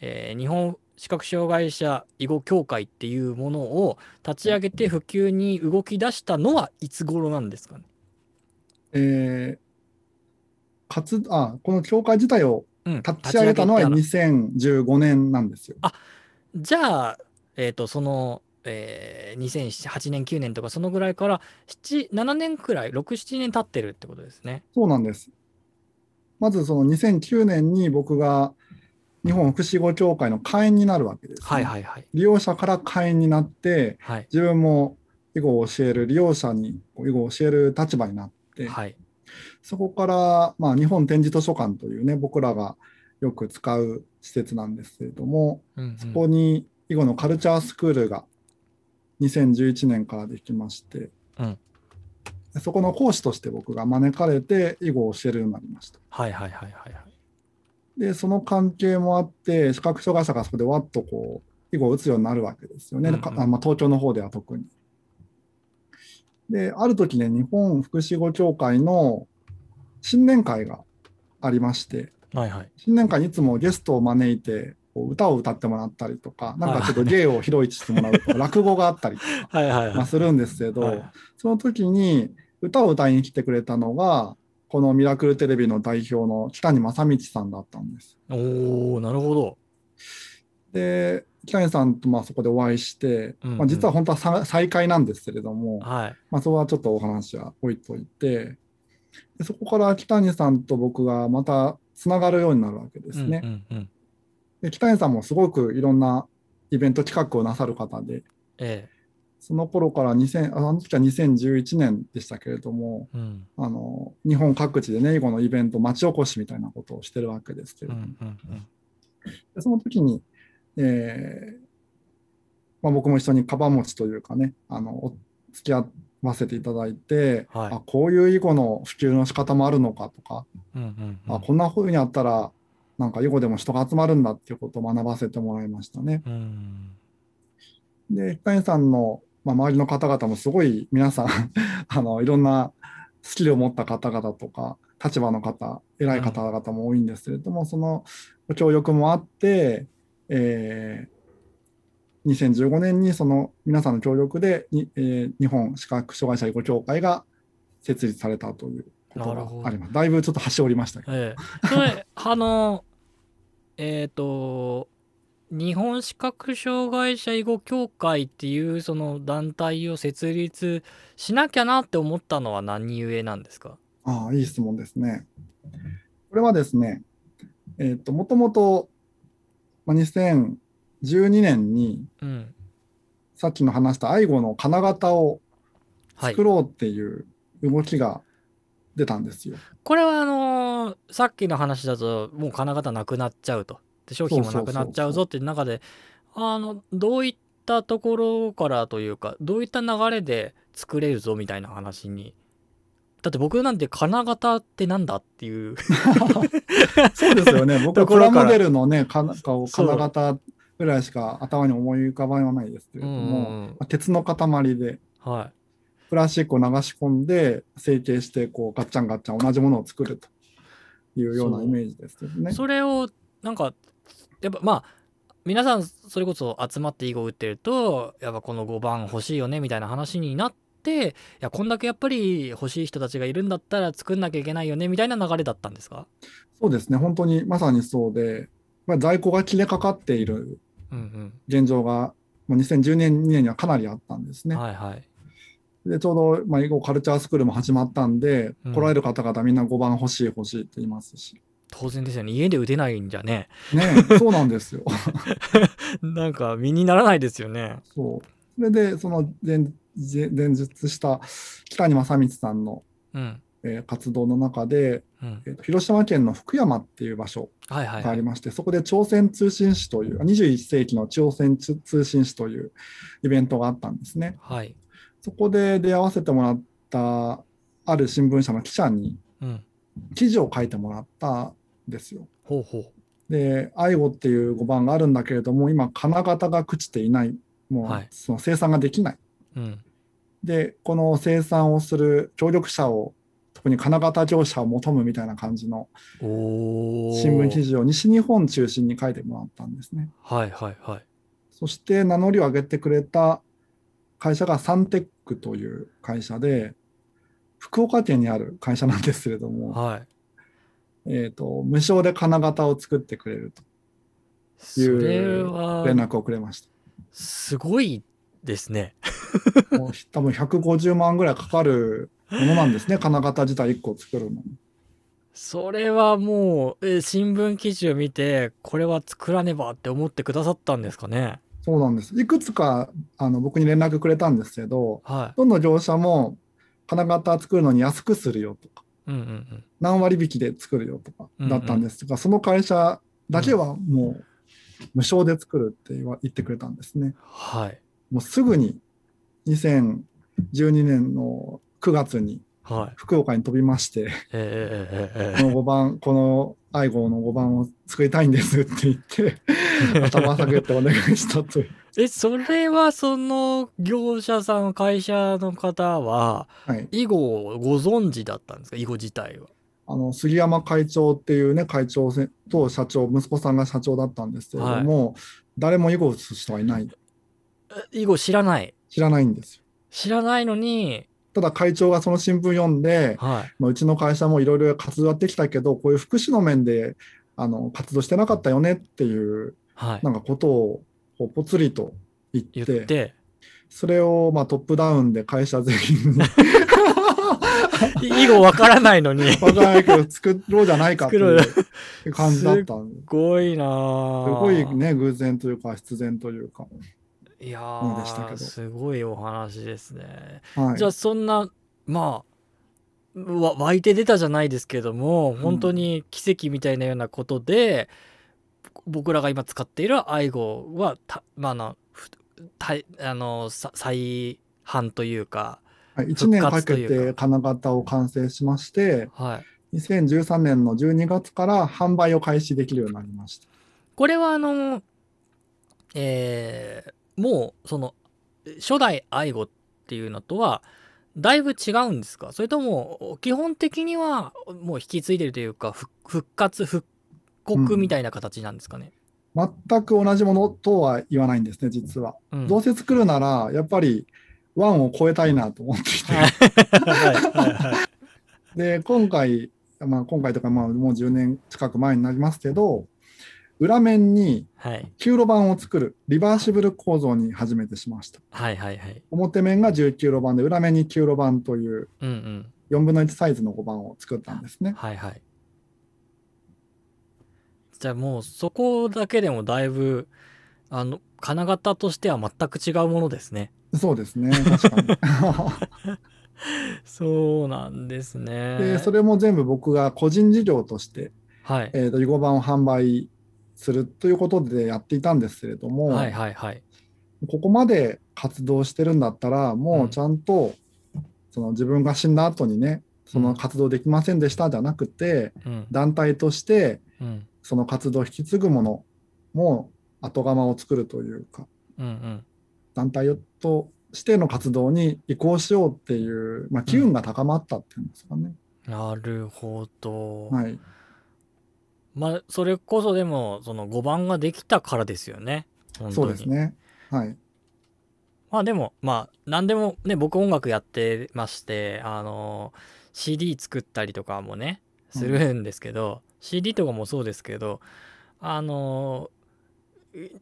えー日本視覚障害者囲碁協会っていうものを立ち上げて普及に動き出したのはいつ頃なんですかね？えー、かつあこの協会自体をうん立ち上げたのは立ち上げ2015年なんですよ。じゃあ、えっ、と、その、えー、2008年、9年とか、そのぐらいから、7、7年くらい、6、7年経ってるってことですね。そうなんです。まずその2009年に僕が日本福祉護協会の会員になるわけです、ね。はいはいはい。利用者から会員になって、はい。自分も囲碁を教える利用者に囲碁を教える立場になって、はい。そこから、まあ、日本展示図書館というね、僕らがよく使う施設なんですけれども、うんうんそこに囲碁のカルチャースクールが2011年からできまして、うんでそこの講師として僕が招かれて囲碁を教えるようになりました。はいはいはいはいはい。で、その関係もあって、視覚障害者がそこでわっとこう、囲碁を打つようになるわけですよね。うんうんかあまあ、東京の方では特に。で、ある時ね、日本福祉語協会の新年会がありまして、はいはい。新年会にいつもゲストを招いて、歌を歌ってもらったりとか、なんかちょっと芸を披露してもらうとか、落語があったりとか、はいはいはい。まあ、するんですけど、はいその時に歌を歌いに来てくれたのが、このミラクルテレビの代表の北谷正道さんだったんです。おおなるほど。で、北谷さんとまあそこでお会いして、うんうんまあ、実は本当はさ再会なんですけれども、はい。まあ、そこはちょっとお話は置いといて、でそこから北谷さんと僕がまたつながるようになるわけですね。うんうんうん。で北谷さんもすごくいろんなイベント企画をなさる方で、えその頃から2000、ああの時は2011年でしたけれども、え。うん。あの日本各地でね、囲碁のイベント、町おこしみたいなことをしてるわけですけれども、うんうんうん。でその時に、えーまあ、僕も一緒にカバン持ちというかね、あのお付き合わせていただいて、はいあこういう囲碁の普及の仕方もあるのかとか、うんうんうん。あこんな風にやったら、なんか囲碁でも人が集まるんだっていうことを学ばせてもらいましたね。うん。で、北谷さんの、まあ、周りの方々もすごい皆さん あの、いろんなスキルを持った方々とか、立場の方、偉い方々も多いんですけれども、そのご協力もあって、えー2015年にその皆さんの協力でに、えー日本視覚障害者囲碁協会が設立されたということがあります。だいぶちょっと端折りましたけど。ええ。それ、あの、えっ、と、日本視覚障害者囲碁協会っていうその団体を設立しなきゃなって思ったのは何故なんですか？ああ、いい質問ですね。これはですね、えっ、と、もともと、まあ、2012年に、うん。さっきの話した愛護の金型をはい作。ろうっていう動きが出たんですよ。これはあのーさっきの話だともう金型なくなっちゃうと。で商品もなくなっちゃうぞっていう中であのどういったところからというかどういった流れで作れるぞみたいな話に。だって僕なんて金型ってなんだっていう そうですよね。僕はプラモデルのね、金金型ぐらいしか頭に思い浮かばないですけれども、うんうん鉄の塊で、はプラスチックを流し込んで成形して、こう、ガッチャンガッチャン同じものを作るというようなイメージですけどねい。。それをなんかやっぱまあ皆さんそれこそ集まって囲碁を打ってるとやっぱこの5番欲しいよねみたいな話になっていやこんだけやっぱり欲しい人たちがいるんだったら作んなきゃいけないよねみたいな流れだったんですか？そうですね、本当にまさにそうで、まあ、在庫が切れかかっているうん現状が、もう2010年、2年にはかなりあったんですうんね。はいはい。で、ちょうど、まあ、囲碁カルチャースクールも始まったんで、うん。来られる方々みんな5番欲しい欲しいって言いますし。当然ですよね。家で打てないんじゃね。ねそうなんですよ。なんか身にならないですよね。そう。それで、その前前前述した北谷正道さんの、うん。えー活動の中で、うん。えーと広島県の福山っていう場所はいはいはい。がありまして、そこで朝鮮通信史という、21世紀の朝鮮通通信史というイベントがあったんですね。はい。そこで出会わせてもらったある新聞社の記者にうん。記事を書いてもらったんですよ。ほうほうで、愛護っていう語番があるんだけれども、今、金型が朽ちていない。もう、はいその生産ができない。うんで、この生産をする協力者を、特に金型業者を求むみたいな感じのおお新聞記事を西日本中心に書いてもらったんですね。はいはいはいそして名乗りを上げてくれた会社がサンテックという会社で、福岡県にある会社なんですけれども、はいえっ、と、無償で金型を作ってくれるというは連絡をくれました。すごいですね もう多分150万ぐらいかかるものなんですね、金型自体1個作るのに。それはもうえ新聞記事を見てこれは作らねばって思ってくださったんですかね？そうなんです。いくつかあの僕に連絡くれたんですけど、はいどの業者も金型作るのに安くするよとか、うんうんうん何割引きで作るよとかだったんですが、その会社だけはもう無償で作るって言ってくれたんですね。はいもうすぐに2012年の9月にはい。福岡に飛びまして、ええええええこの5番、この愛号の5番を作りたいんですって言って、頭下げてお願いしたという。え、それはその業者さん、会社の方は、はい。囲碁をご存知だったんですか？囲碁自体は。あの、杉山会長っていうね、会長せと社長、息子さんが社長だったんですけれども、誰も囲碁を打つ人はいない。え囲碁知らない？知らないんですよ。知らないのに、ただ会長がその新聞読んで、はい。まあ、うちの会社もいろいろ活動やってきたけど、こういう福祉の面であの活動してなかったよねっていうはい。なんかことをこうぽつりと言って、それをまあトップダウンで会社全員に。囲碁わからないのに、す わからないけど作ろうじゃないかってい 作う。感じだったんです。ごいなぁごい。ね、偶然というか必然というか。いやー、すごいお話ですね。はい、じゃあそんな、まあ、わ湧いて出たじゃないですけども、本当に奇跡みたいなようなことで、僕らが今使っている愛語は、たまあ、あの、再販というか、はい、1年かけて金型を完成しまして、はい。2013年の12月から販売を開始できるようになりました。これはあの、えーもうその初代愛語っていうのとはだいぶ違うんですか？それとも基本的にはもう引き継いでるというかふ復活復刻みたいな形なんですかね、全く同じものとは言わないんですね、実は。うん。どうせ作るなら、やっぱりワンを超えたいなと思っていて。で、今回、まあ今回とかまあもう10年近く前になりますけど、裏面にはい。9路盤を作るリバーシブル構造に初めてしました。はい。はい。はい。表面が19路盤で、裏面に9路盤といううんうん。4分の1サイズの5番を作ったんですね。はい。はいじゃあもうそこだけでもだいぶあの金型としては全く違うものですねそうですね、確かに。そうなんですね。で、それも全部僕が個人事業として、はい。えー、と囲碁盤を販売するということでやっていたんですけれども、はいはいはい。ここまで活動してるんだったら、もうちゃんと、その自分が死んだ後にね、その活動できませんでしたじゃなくて、うん。団体としてうん。その活動を引き継ぐものも後釜を作るというか、うんうん。団体としての活動に移行しようっていう、まあ、機運が高まったっていうんですかね。なるほど。はい。まあ、それこそでも、その5番ができたからですよね。そうです。ね。はい。まあでも、まあ、なんでもね、僕音楽やってまして、あの、CD 作ったりとかもね、するんですけど、CD とかもそうですけど、あの、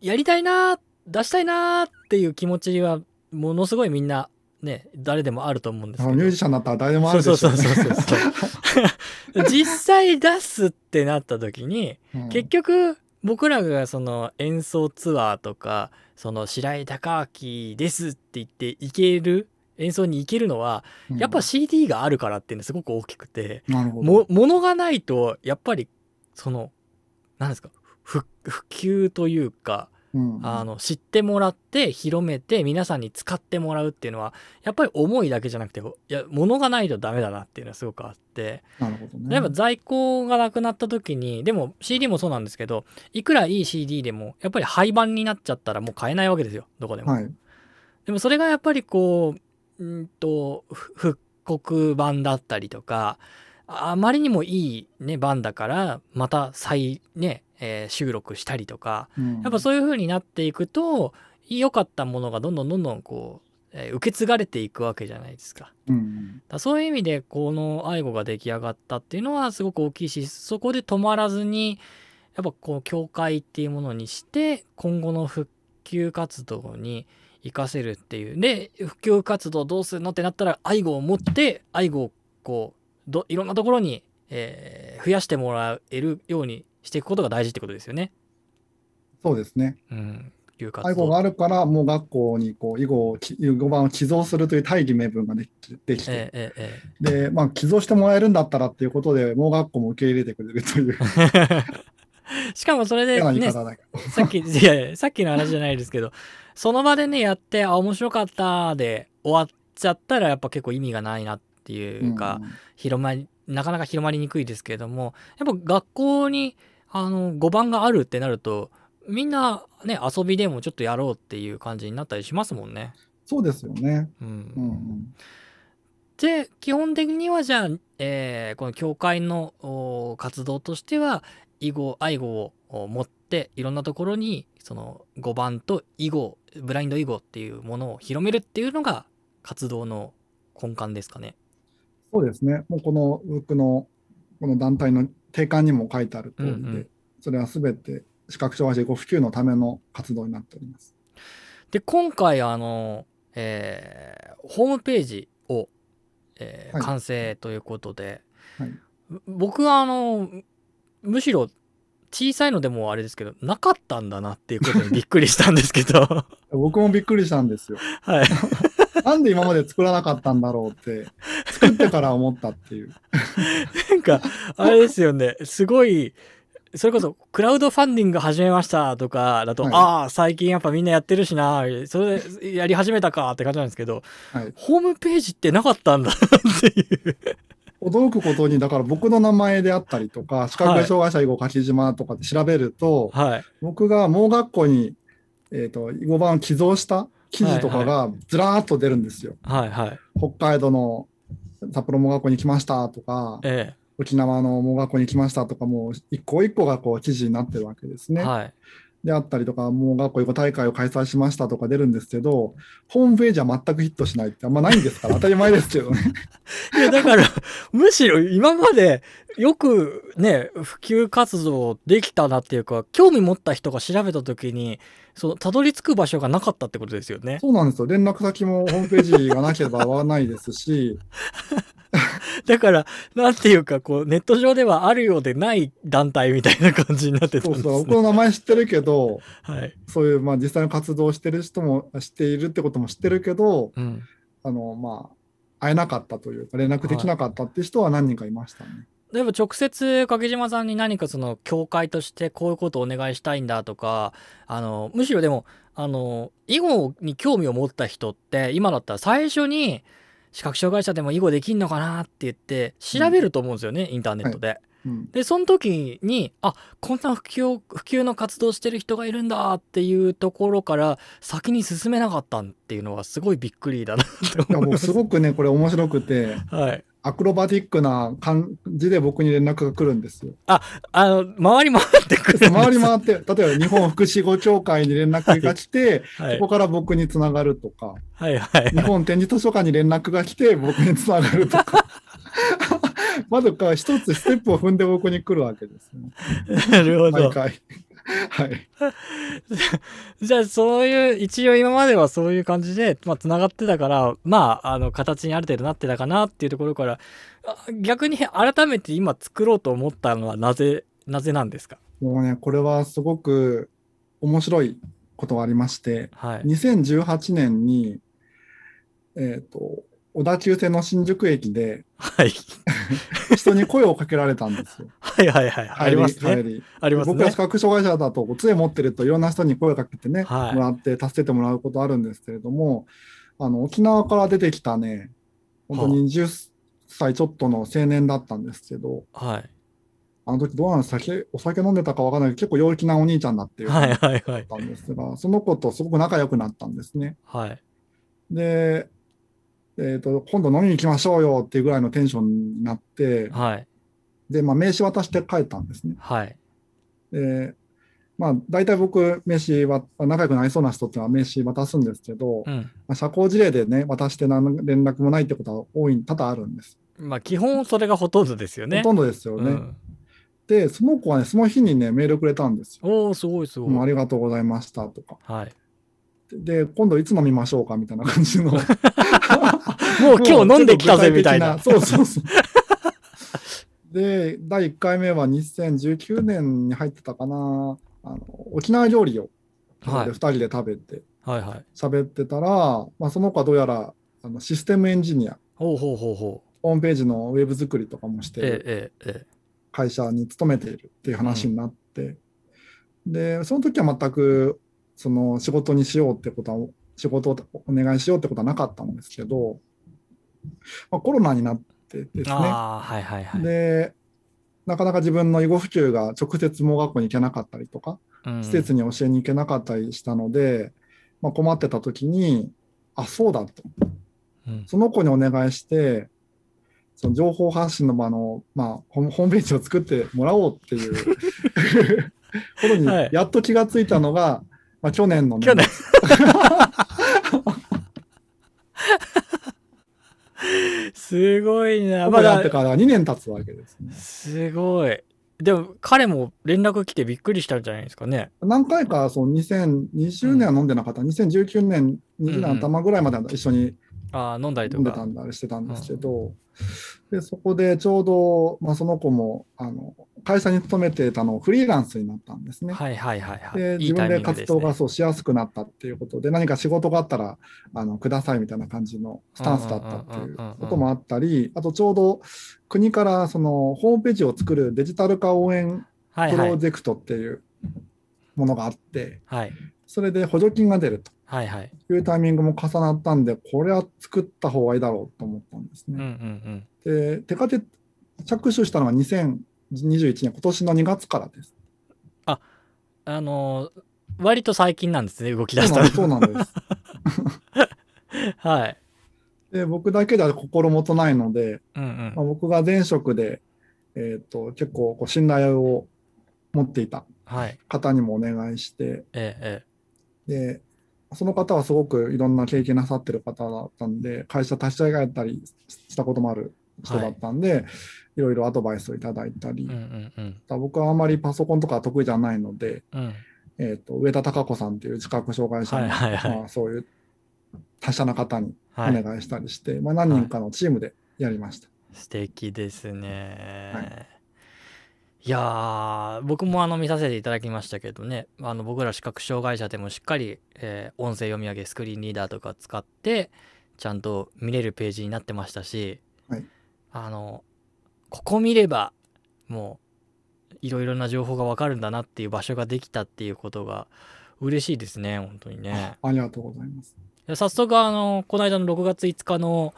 やりたいな、出したいなっていう気持ちは、ものすごいみんな、ね、誰でもあると思うんですけど。ミュージシャンになったら誰でもあるでしょそうそうそうそう。実際出すってなった時に、うん結局僕らがその演奏ツアーとかその白井孝明ですって言って行ける演奏に行けるのはうんやっぱ CD があるからっていうのすごく大きくて、なるほど。も物がないとやっぱりその何ですかふ普及というかうんあの知ってもらって広めて皆さんに使ってもらうっていうのはやっぱり思いだけじゃなくていや物がないとダメだなっていうのはすごくあってなるほどね。例えば在庫がなくなった時にでも CD もそうなんですけどいくらいい CD でもやっぱり廃盤になっちゃったらもう買えないわけですよどこでも。はい。でもそれがやっぱりこううんとふ復刻版だったりとかあまりにもいいね版だからまた再ね、えー収録したりとかやっぱそういう風になっていくと良かったものがどんどんどんどんこう、えー受け継がれていくわけじゃないですか。うん。うんだそういう意味でこの愛護が出来上がったっていうのはすごく大きいしそこで止まらずにやっぱこう教会っていうものにして今後の普及活動に活かせるっていうで普及活動どうするのってなったら愛護を持って愛護をこうどいろんなところに、えー増やしてもらえるようにしていくことが大事ってことですよね。そうですね。うん、普及活愛護があるから、もう学校にこう囲碁を碁盤を寄贈するという大義名分ができできて、えええええで、まあ、寄贈してもらえるんだったらっていうことで、もう学校も受け入れてくれるというえ しかもそれでね。さっき、いやいやさっきの話じゃないですけど、その場でね、やって、あ、面白かったで終わっちゃったら、やっぱ結構意味がないなっっていうか、広まりなかなか広まりにくいですけれどもやっぱ学校にあの5番があるってなるとみんなね遊びでもちょっとやろうっていう感じになったりしますもんね。そうですよね。うんうんうんで基本的にはじゃあ、えーこの教会のお活動としては囲碁愛碁をお持っていろんなところにその5番と囲碁ブラインド囲碁っていうものを広めるっていうのが活動の根幹ですかね。そうですね。もうこの僕のこの団体の定款にも書いてある通りで、うんうんそれはすべて視覚障害者ご普及のための活動になっております。で今回あの、えーホームページを、えーはい完成ということで、はい僕はあのむしろ小さいのでもあれですけどなかったんだなっていうことにびっくりしたんですけど。は 僕もびっくりしたんですよ。い。なんで今まで作らなかったんだろうって、作ってから思ったっていう。なんかあれですよね。すごいそれこそクラウドファンディング始めましたとかだと、はい。ああ最近やっぱみんなやってるしなそれでやり始めたかって感じなんですけどはい、ホームページってなかったんだなっていう驚くことに、だから僕の名前であったりとか、視覚障害者囲碁柿島とかで調べると、はい。僕が盲学校に、えー、と囲碁版を寄贈した記事とかがずらーっと出るんですよ。はいはい。北海道の札幌盲学校に来ましたとか、え沖縄の盲学校に来ましたとか、もう一個一個がこう記事になってるわけですね。えはいであったりとか、盲学校囲碁大会を開催しましたとか出るんですけど、ホームページは全くヒットしないってあんまないんですから、当たり前ですけどね。いや、だから、むしろ今までよくね、普及活動できたなっていうか、興味持った人が調べた時に、その、たどり着く場所がなかったってことですよね。そうなんですよ。連絡先もホームページがなければ合わないですし、だから、なんていうか、こう、ネット上ではあるようでない団体みたいな感じになってたんですそうそう、僕ね。の名前知ってるけど、はい。そういう、まあ、実際の活動をしてる人も知っているってことも知ってるけど、うん。あの、まあ、会えなかったというか、連絡できなかったっていう人は何人かいましたね。例えば直接影島さんに何かその教会としてこういうことをお願いしたいんだとかあのむしろでもあの囲碁に興味を持った人って今だったら最初に視覚障害者でも囲碁できんのかなって言って調べると思うんですよね、インターネットで。うん。でその時にあこんな普及普及の活動してる人がいるんだっていうところから先に進めなかったっていうのはすごいびっくりだなって思いますす。ごくね、これ面白くて、はい、アクロバティックな感じで僕に連絡が来るんですよ。あの回り回ってくる回り回って、例えば日本福祉語協会に連絡が来て、はいそこから僕につながるとか、はいはい日本展示図書館に連絡が来て僕につながるとか。まずか一つステップを踏んで僕に来るわけですね。なるほど。毎回。はい。じゃあそういう一応今まではそういう感じでまあつながってたからまああの形にある程度なってたかなっていうところからあ逆に改めて今作ろうと思ったのはなぜなぜなんですか？もうね、これはすごく面白いことがありまして、はい。2018年に、えっ、と、小田急線の新宿駅ではい。人に声をかけられたんですよ。はいはいはい。ありますね。あります僕は視ね覚障害者だと杖持ってるといろんな人に声をかけてね、はいもらって助けてもらうことあるんですけれども、あの沖縄から出てきたね、本当に20歳ちょっとの青年だったんですけど、はいあの時どうなんです酒お酒飲んでたかわからないけど、結構陽気なお兄ちゃんだっていうはいだはいはいったんですが、その子とすごく仲良くなったんですね。はいで、えーと、今度飲みに行きましょうよっていうぐらいのテンションになって、はいで、まあ、名刺渡して帰ったんですね。はいで、まあ、大体僕、名刺は、仲良くなりそうな人ってのは名刺渡すんですけど、うんまあ、社交辞令でね、渡して何の連絡もないってことは多い、多々あるんです。まあ基本それがほとんどですよねほとんどですよね。うんで、その子はね、その日にね、メールくれたんですよ。おおすごいすごいありがとうございましたとか。はいで、今度いつ飲みましょうかみたいな感じの。もう今日飲んできたぜみたいなそうそうそう。で、第1回目は2019年に入ってたかな。あの沖縄料理をはい2人で食べてはいはい喋ってたら、まあ、その子はどうやらあのシステムエンジニア、ほうほうほうほうホームページのウェブ作りとかもしてええええ会社に勤めているっていう話になって、で、その時は全くその仕事にしようってことは、仕事をお願いしようってことはなかったんですけど、まあ、コロナになってですね。はいはいはい。で、なかなか自分の囲碁普及が直接盲学校に行けなかったりとか、うん施設に教えに行けなかったりしたので、まあ、困ってた時に、あ、そうだと。うんその子にお願いして、その情報発信の場の、まあ、ホームホームページを作ってもらおうっていうことにはい やっと気がついたのが、まあ、去年のね、去年 すごいな。ま僕がやってだ、から2年経つわけですね。すごい。でも、彼も連絡来てびっくりしたんじゃないですかね。何回かその2020年は飲んでなかった、2019年、20年頭ぐらいまでは一緒にああ、飲んだりとか。飲んでたんだりしてたんですけど、でそこでちょうど、まあ、その子もあの会社に勤めてたのをフリーランスになったんですね。はいはいはいはい。で自分で活動が。そうしやすくなったっていうことで、何か仕事があったらあのくださいみたいな感じのスタンスだったっていうこともあったり、あとちょうど国からそのホームページを作るデジタル化応援プはいはい。ロジェクトっていうものがあって、はいそれで補助金が出るとはいはい。いうタイミングも重なったんで、これは作った方がいいだろうと思ったんですうんうんね。うん。で、手掛け、着手したのが2021年、今年の2月からです。あのー割と最近なんですね、動き出したそうなんです。そうなんです。はい。で、僕だけでは心もとないので、うんうんまあ、僕が前職で、えっ、と、結構こう信頼を持っていたはい。方にもお願いして、ええで、その方はすごくいろんな経験なさってる方だったんで、会社立ち上げたりしたこともある人だったんで、い、ろいろアドバイスをいただいたり、えうんうんだ僕はあまりパソコンとか得意じゃないので、うん。うん。えー、と上田貴子さんっていう視覚障害者の、はいはいはいまあ、そういう他社の方におはい。願いしたりして、まあ、何人かのチームでやりました。素敵ですね。、はいやー僕もあの見させていただきましたけどねあの僕ら視覚障害者でもしっかり、えー音声読み上げスクリーンリーダーとか使ってちゃんと見れるページになってましたし、はいあのここ見ればもういろいろな情報がわかるんだなっていう場所ができたっていうことが嬉しいですね本当にね。ありがとうございます。で早速あのこの間の6月5日の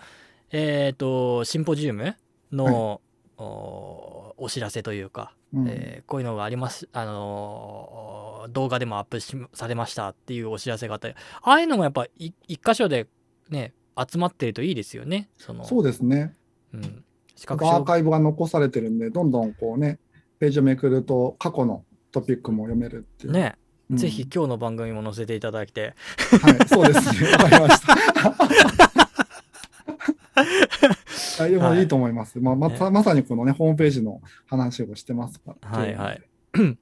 えっ、とシンポジウムの、おお知らせというか、うんえーこういうのがありますあのー動画でもアップしされましたっていうお知らせがあったりああいうのもやっぱい一箇所でね集まってるといいですよねそのそうですね。うん、視アーカイブが残されてるんで、どんどんこうね、ページをめくると過去のトピックも読めるっていう。ね、うんぜひ今日の番組も載せていただいてはい、そうですね。わかりました。あでもはいいいと思います。まあ、まさまさにこのね、ホームページの話をしてますから。はいはい。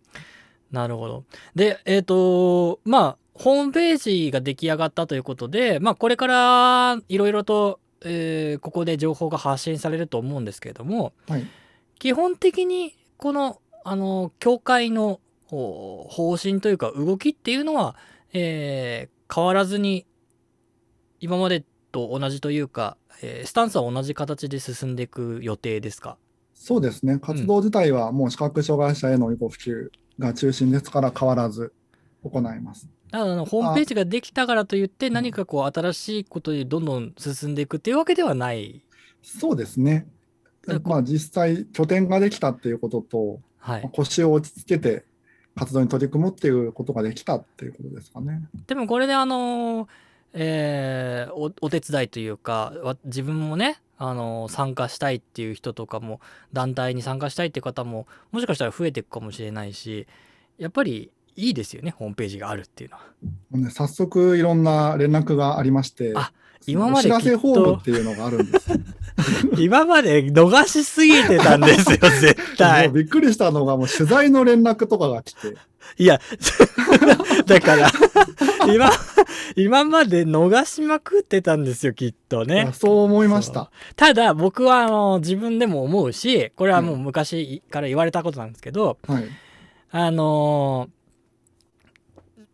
なるほど。で、えっ、と、まあ、ホームページが出来上がったということで、まあ、これからいろいろと、えーここで情報が発信されると思うんですけれども、はい。基本的にこの、あの、教会のお方針というか動きっていうのは、えー変わらずに、今までと同じというか、えースタンスは同じ形で進んでいく予定ですか？そうですね。活動自体はもう視覚障害者への囲碁普及が中心ですから変わらず行います。だからあのホームページができたからといって何かこう新しいことにどんどん進んでいくっていうわけではない？そうですね。まあ実際拠点ができたっていうことと、はい。腰を落ち着けて活動に取り組むっていうことができたっていうことですかね。でもこれであのーえーおお手伝いというかわ自分もね、あのー参加したいっていう人とかも団体に参加したいっていう方ももしかしたら増えていくかもしれないしやっぱりいいですよねホームページがあるっていうのは。ね、早速いろんな連絡がありまして、あ今までお知らせきっとフォームっていうのがあるんですよ。今まで逃しすぎてたんですよ絶も対う。びっくりしたのが、もう取材の連絡とかが来て、いや、だから、今、今まで逃しまくってたんですよ、きっとね。そう思いました。ただ、僕は、あの、自分でも思うし、これはもう昔から言われたことなんですけど、はい。あの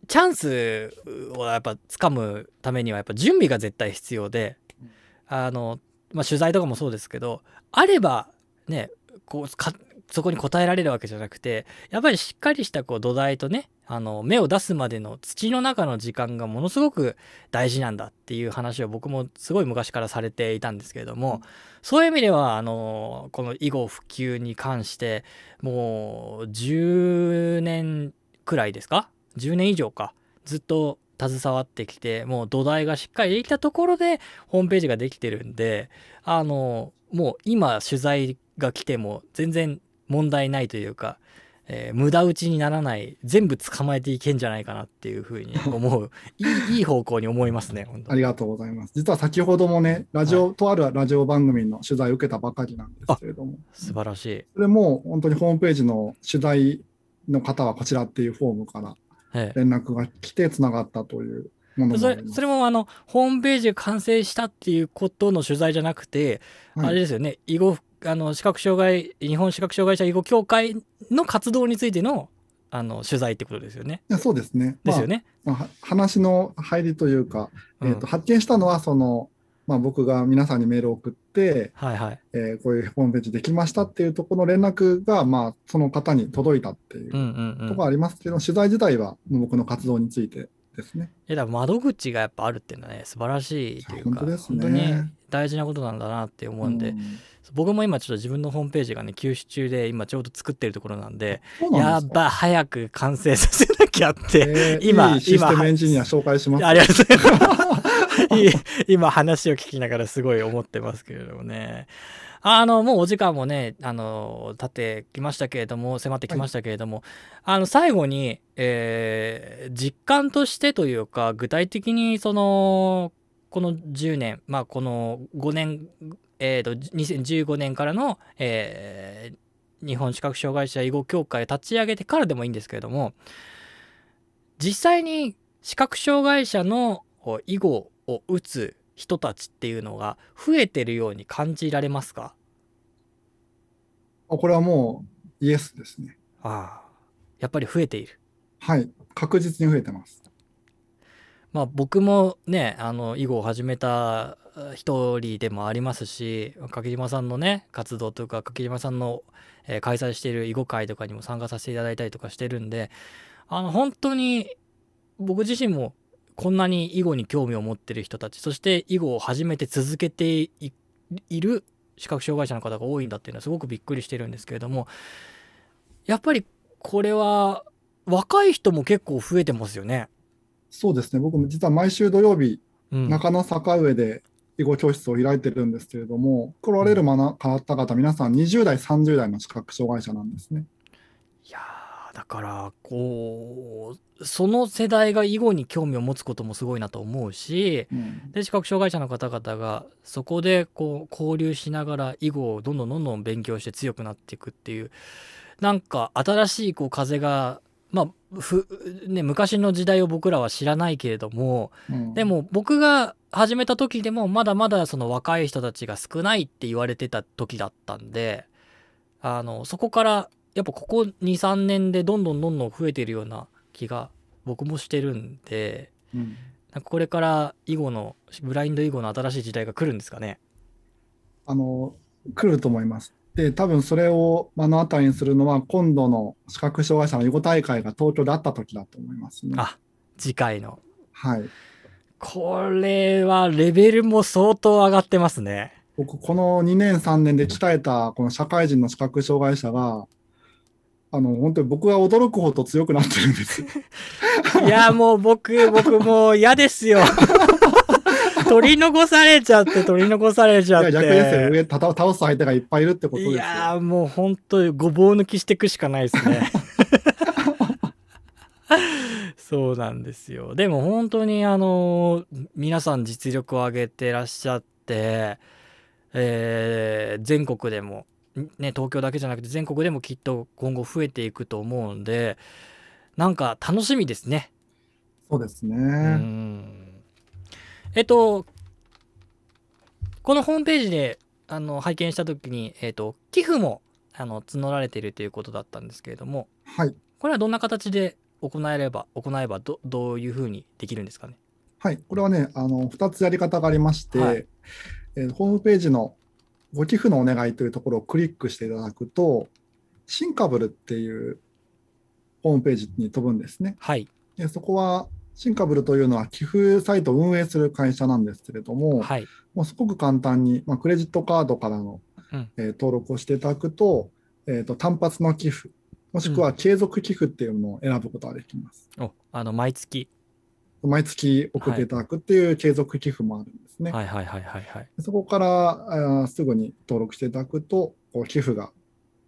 チャンスをやっぱ掴むためにはやっぱ準備が絶対必要で、あの、まあ、取材とかもそうですけど、あれば、ね、こうかそこに応えられるわけじゃなくてやっぱりしっかりしたこう土台とねあの芽を出すまでの土の中の時間がものすごく大事なんだっていう話を僕もすごい昔からされていたんですけれども、そういう意味ではあのこの囲碁普及に関してもう10年くらいですか？10年以上か。ずっと携わってきてもう土台がしっかりできたところでホームページができてるんであのもう今取材が来ても全然問題ないというか、えー無駄打ちにならない全部捕まえていけんじゃないかなっていうふうに 思ういいいい方向に思いますねありがとうございます。実は先ほどもね、ラジオ、とあるラジオ番組の取材を受けたばかりなんですけれども、素晴らしい、それも本当にホームページの取材の方はこちらっていうフォームからええ。連絡が来てつながったというものもそれ。それもあのホームページが完成したっていうことの取材じゃなくて、はい。あれですよね囲碁あの視覚障害日本視覚障害者囲碁協会の活動についてのあの取材ってことですよね。いやそうですね。ですよね。まあ話の入りというか、うんえーと発見したのはその、まあ、僕が皆さんにメールを送って、はいはい。えーこういうホームページできましたっていうところの連絡が、まあ、その方に届いたっていう。ところありますけど、取材自体は僕の活動についてですね。いやだ窓口がやっぱあるっていうのはね素晴らしいというか本当ですね本当に大事なことなんだなって思うんで、うん僕も今ちょっと自分のホームページがね休止中で今ちょうど作ってるところなんでやば早く完成させなきゃって、えー今いいシステム今エンジニア紹介します。ありがとうございます。いい今話を聞きながらすごい思ってますけれどもね。あの、もうお時間もね、あの、経ってきましたけれども、迫ってきましたけれども、あの、最後に、えー実感としてというか、具体的にその、この10年、まあ、この5年、えーと、2015年からの、えー日本視覚障害者囲碁協会を立ち上げてからでもいいんですけれども、実際に視覚障害者の囲碁を打つ人たちっていうのが増えてるように感じられますか？あこれはもうイエスですね。ああやっぱり増えている。はい。確実に増えてます。まあ僕もねあの囲碁を始めた一人でもありますし柿島さんのね活動というか柿島さんの、えー開催している囲碁会とかにも参加させていただいたりとかしてるんであの本当に僕自身もこんなに囲碁に興味を持ってる人たちそして囲碁を始めて続けていいる視覚障害者の方が多いんだっていうのはすごくびっくりしてるんですけれどもやっぱりこれは若い人も結構増えてますよね。そうですね。僕も実は毎週土曜日、うん、中野坂上で囲碁教室を開いてるんですけれども、来られるまな方々、皆さん20代、30代の視覚障害者なんですね。いやーだからこうその世代が囲碁に興味を持つこともすごいなと思うしうんで視覚障害者の方々がそこでこう交流しながら囲碁をどんどんどんどん勉強して強くなっていくっていうなんか新しいこう風がまあふ、ね、昔の時代を僕らは知らないけれどもうん。でも僕が始めた時でもまだまだその若い人たちが少ないって言われてた時だったんであのそこからやっぱここ23年でどんどんどんどん増えてるような気が僕もしてるんでうん。なんかこれから囲碁のブラインド囲碁の新しい時代が来るんですかね？あの来ると思います。で、多分それを目の当たりにするのは、今度の視覚障害者の囲碁大会が東京であった時だと思いますね。あ次回のはい。これはレベルも相当上がってますね僕、この2年、3年で鍛えたこの社会人の視覚障害者が、あの本当に僕が驚くほど強くなってるんです。いやもう僕僕もう嫌ですよ取り残されちゃって取り残されちゃっていや逆ですよ。上たた倒す相手がいっぱいいるってことですいよ。やーもう本当にごぼう抜きしていくしかないですね。そうなんですよ。でも本当にあの皆さん実力を上げてらっしゃって、えー全国でも、ね、東京だけじゃなくて全国でもきっと今後増えていくと思うんでなんか楽しみですね。そうですね。うんえっとこのホームページであの拝見した時に、えっと、寄付もあの募られているということだったんですけれどもはい。これはどんな形で行えれば行えばどどういうふうにできるんですかね？はい。これはね、あの、2つやり方がありまして、はいえーホームページのご寄付のお願いというところをクリックしていただくと、シンカブルっていうホームページに飛ぶんですね。はい。でそこは、シンカブルというのは寄付サイトを運営する会社なんですけれども、はい。もうすごく簡単に、まあ、クレジットカードからの、うんえー登録をしていただくと、えー、と単発の寄付、もしくは継続寄付っていうのを選ぶことができます。お、あの、毎月。毎月送っていただくっていう継続寄付もあるんですね。はいはいはいはいはい。そこからあーすぐに登録していただくと、こう寄付が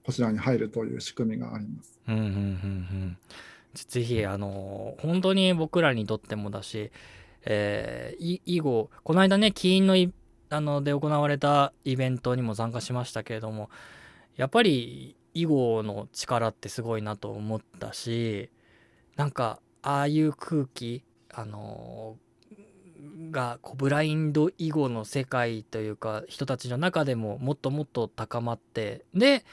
こちらに入るという仕組みがあります。うんうんうんうん。ぜひ、あの、本当に僕らにとってもだし、えー、以後、この間ね、起因のあので行われたイベントにも参加しましたけれども、やっぱり囲碁の力ってすごいなと思ったし、なんか、ああいう空気、あのがこうブラインド囲碁の世界というか人たちの中でももっともっと高まってで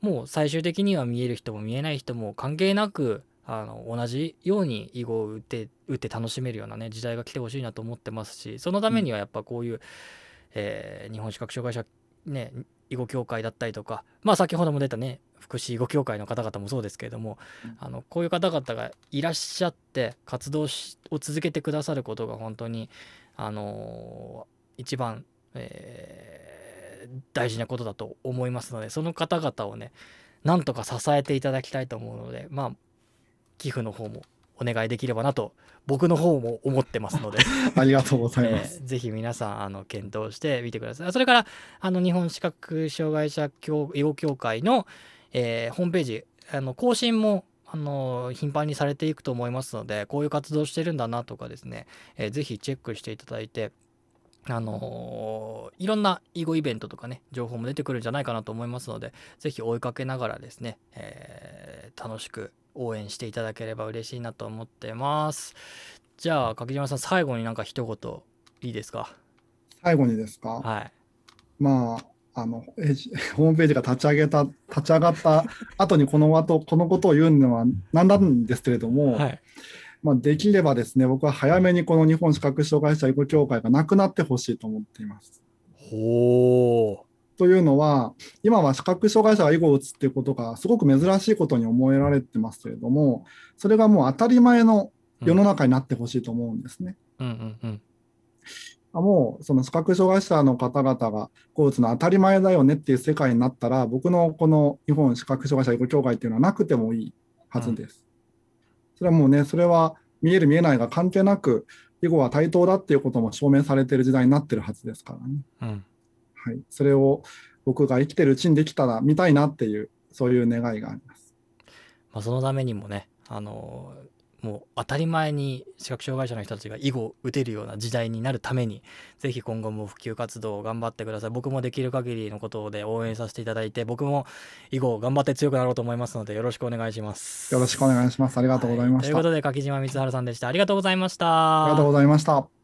もう最終的には見える人も見えない人も関係なくあの同じように囲碁を打って打って楽しめるようなね時代が来てほしいなと思ってますしそのためにはやっぱこういう、えー日本視覚障害者ね囲碁協会だったりとかまあ先ほども出たね福祉囲碁協会の方々もそうですけれども、うん。あのこういう方々がいらっしゃって活動しを続けてくださることが本当にあのー一番、えー大事なことだと思いますのでその方々をねなんとか支えていただきたいと思うのでまあ寄付の方もお願いできればなと僕の方も思ってますので、ありがとうございます。えーぜひ皆さんあの検討してみてくださいそれからあの日本視覚障害者協囲碁協会の、えーホームページあの更新もあの頻繁にされていくと思いますのでこういう活動してるんだなとかですね、えーぜひチェックしていただいてあのーいろんな囲碁イベントとかね情報も出てくるんじゃないかなと思いますのでぜひ追いかけながらですね、えー楽しく応援していただければ嬉しいなと思ってます。じゃあ柿島さん最後になんか一言いいですか？最後にですか、はい。まあ、あの、ホームページが立ち上げた、立ち上がった後にこの後、このことを言うのはなんなんですけれども、はいまあ、できればですね、僕は早めにこの日本視覚障害者囲碁協会がなくなってほしいと思っています。ほというのは、今は視覚障害者が囲碁を打つっていうことがすごく珍しいことに思えられてますけれども、それがもう当たり前のう世の中になってほしいと思うんですね。うんうんうんあもうその視覚障害者の方々がこう打つのは当たり前だよねっていう世界になったら、僕のこの日本視覚障害者囲碁協会っていうのはなくてもいいはずです。それはもうね、それは見える見えないが関係なく、囲碁は対等だっていうことも証明されている時代になってるはずですからね。うんはい。それを僕が生きてるうちにできたら見たいなっていう、そういう願いがあります。まあ、そのためにもねあのもう当たり前に視覚障害者の人たちが囲碁を打てるような時代になるためにぜひ今後も普及活動を頑張ってください僕もできる限りのことで応援させていただいて僕も囲碁を頑張って強くなろうと思いますのでよろしくお願いしますよろしくお願いします。ありがとうございました。はということで柿島光晴さんでしたありがとうございましたありがとうございました。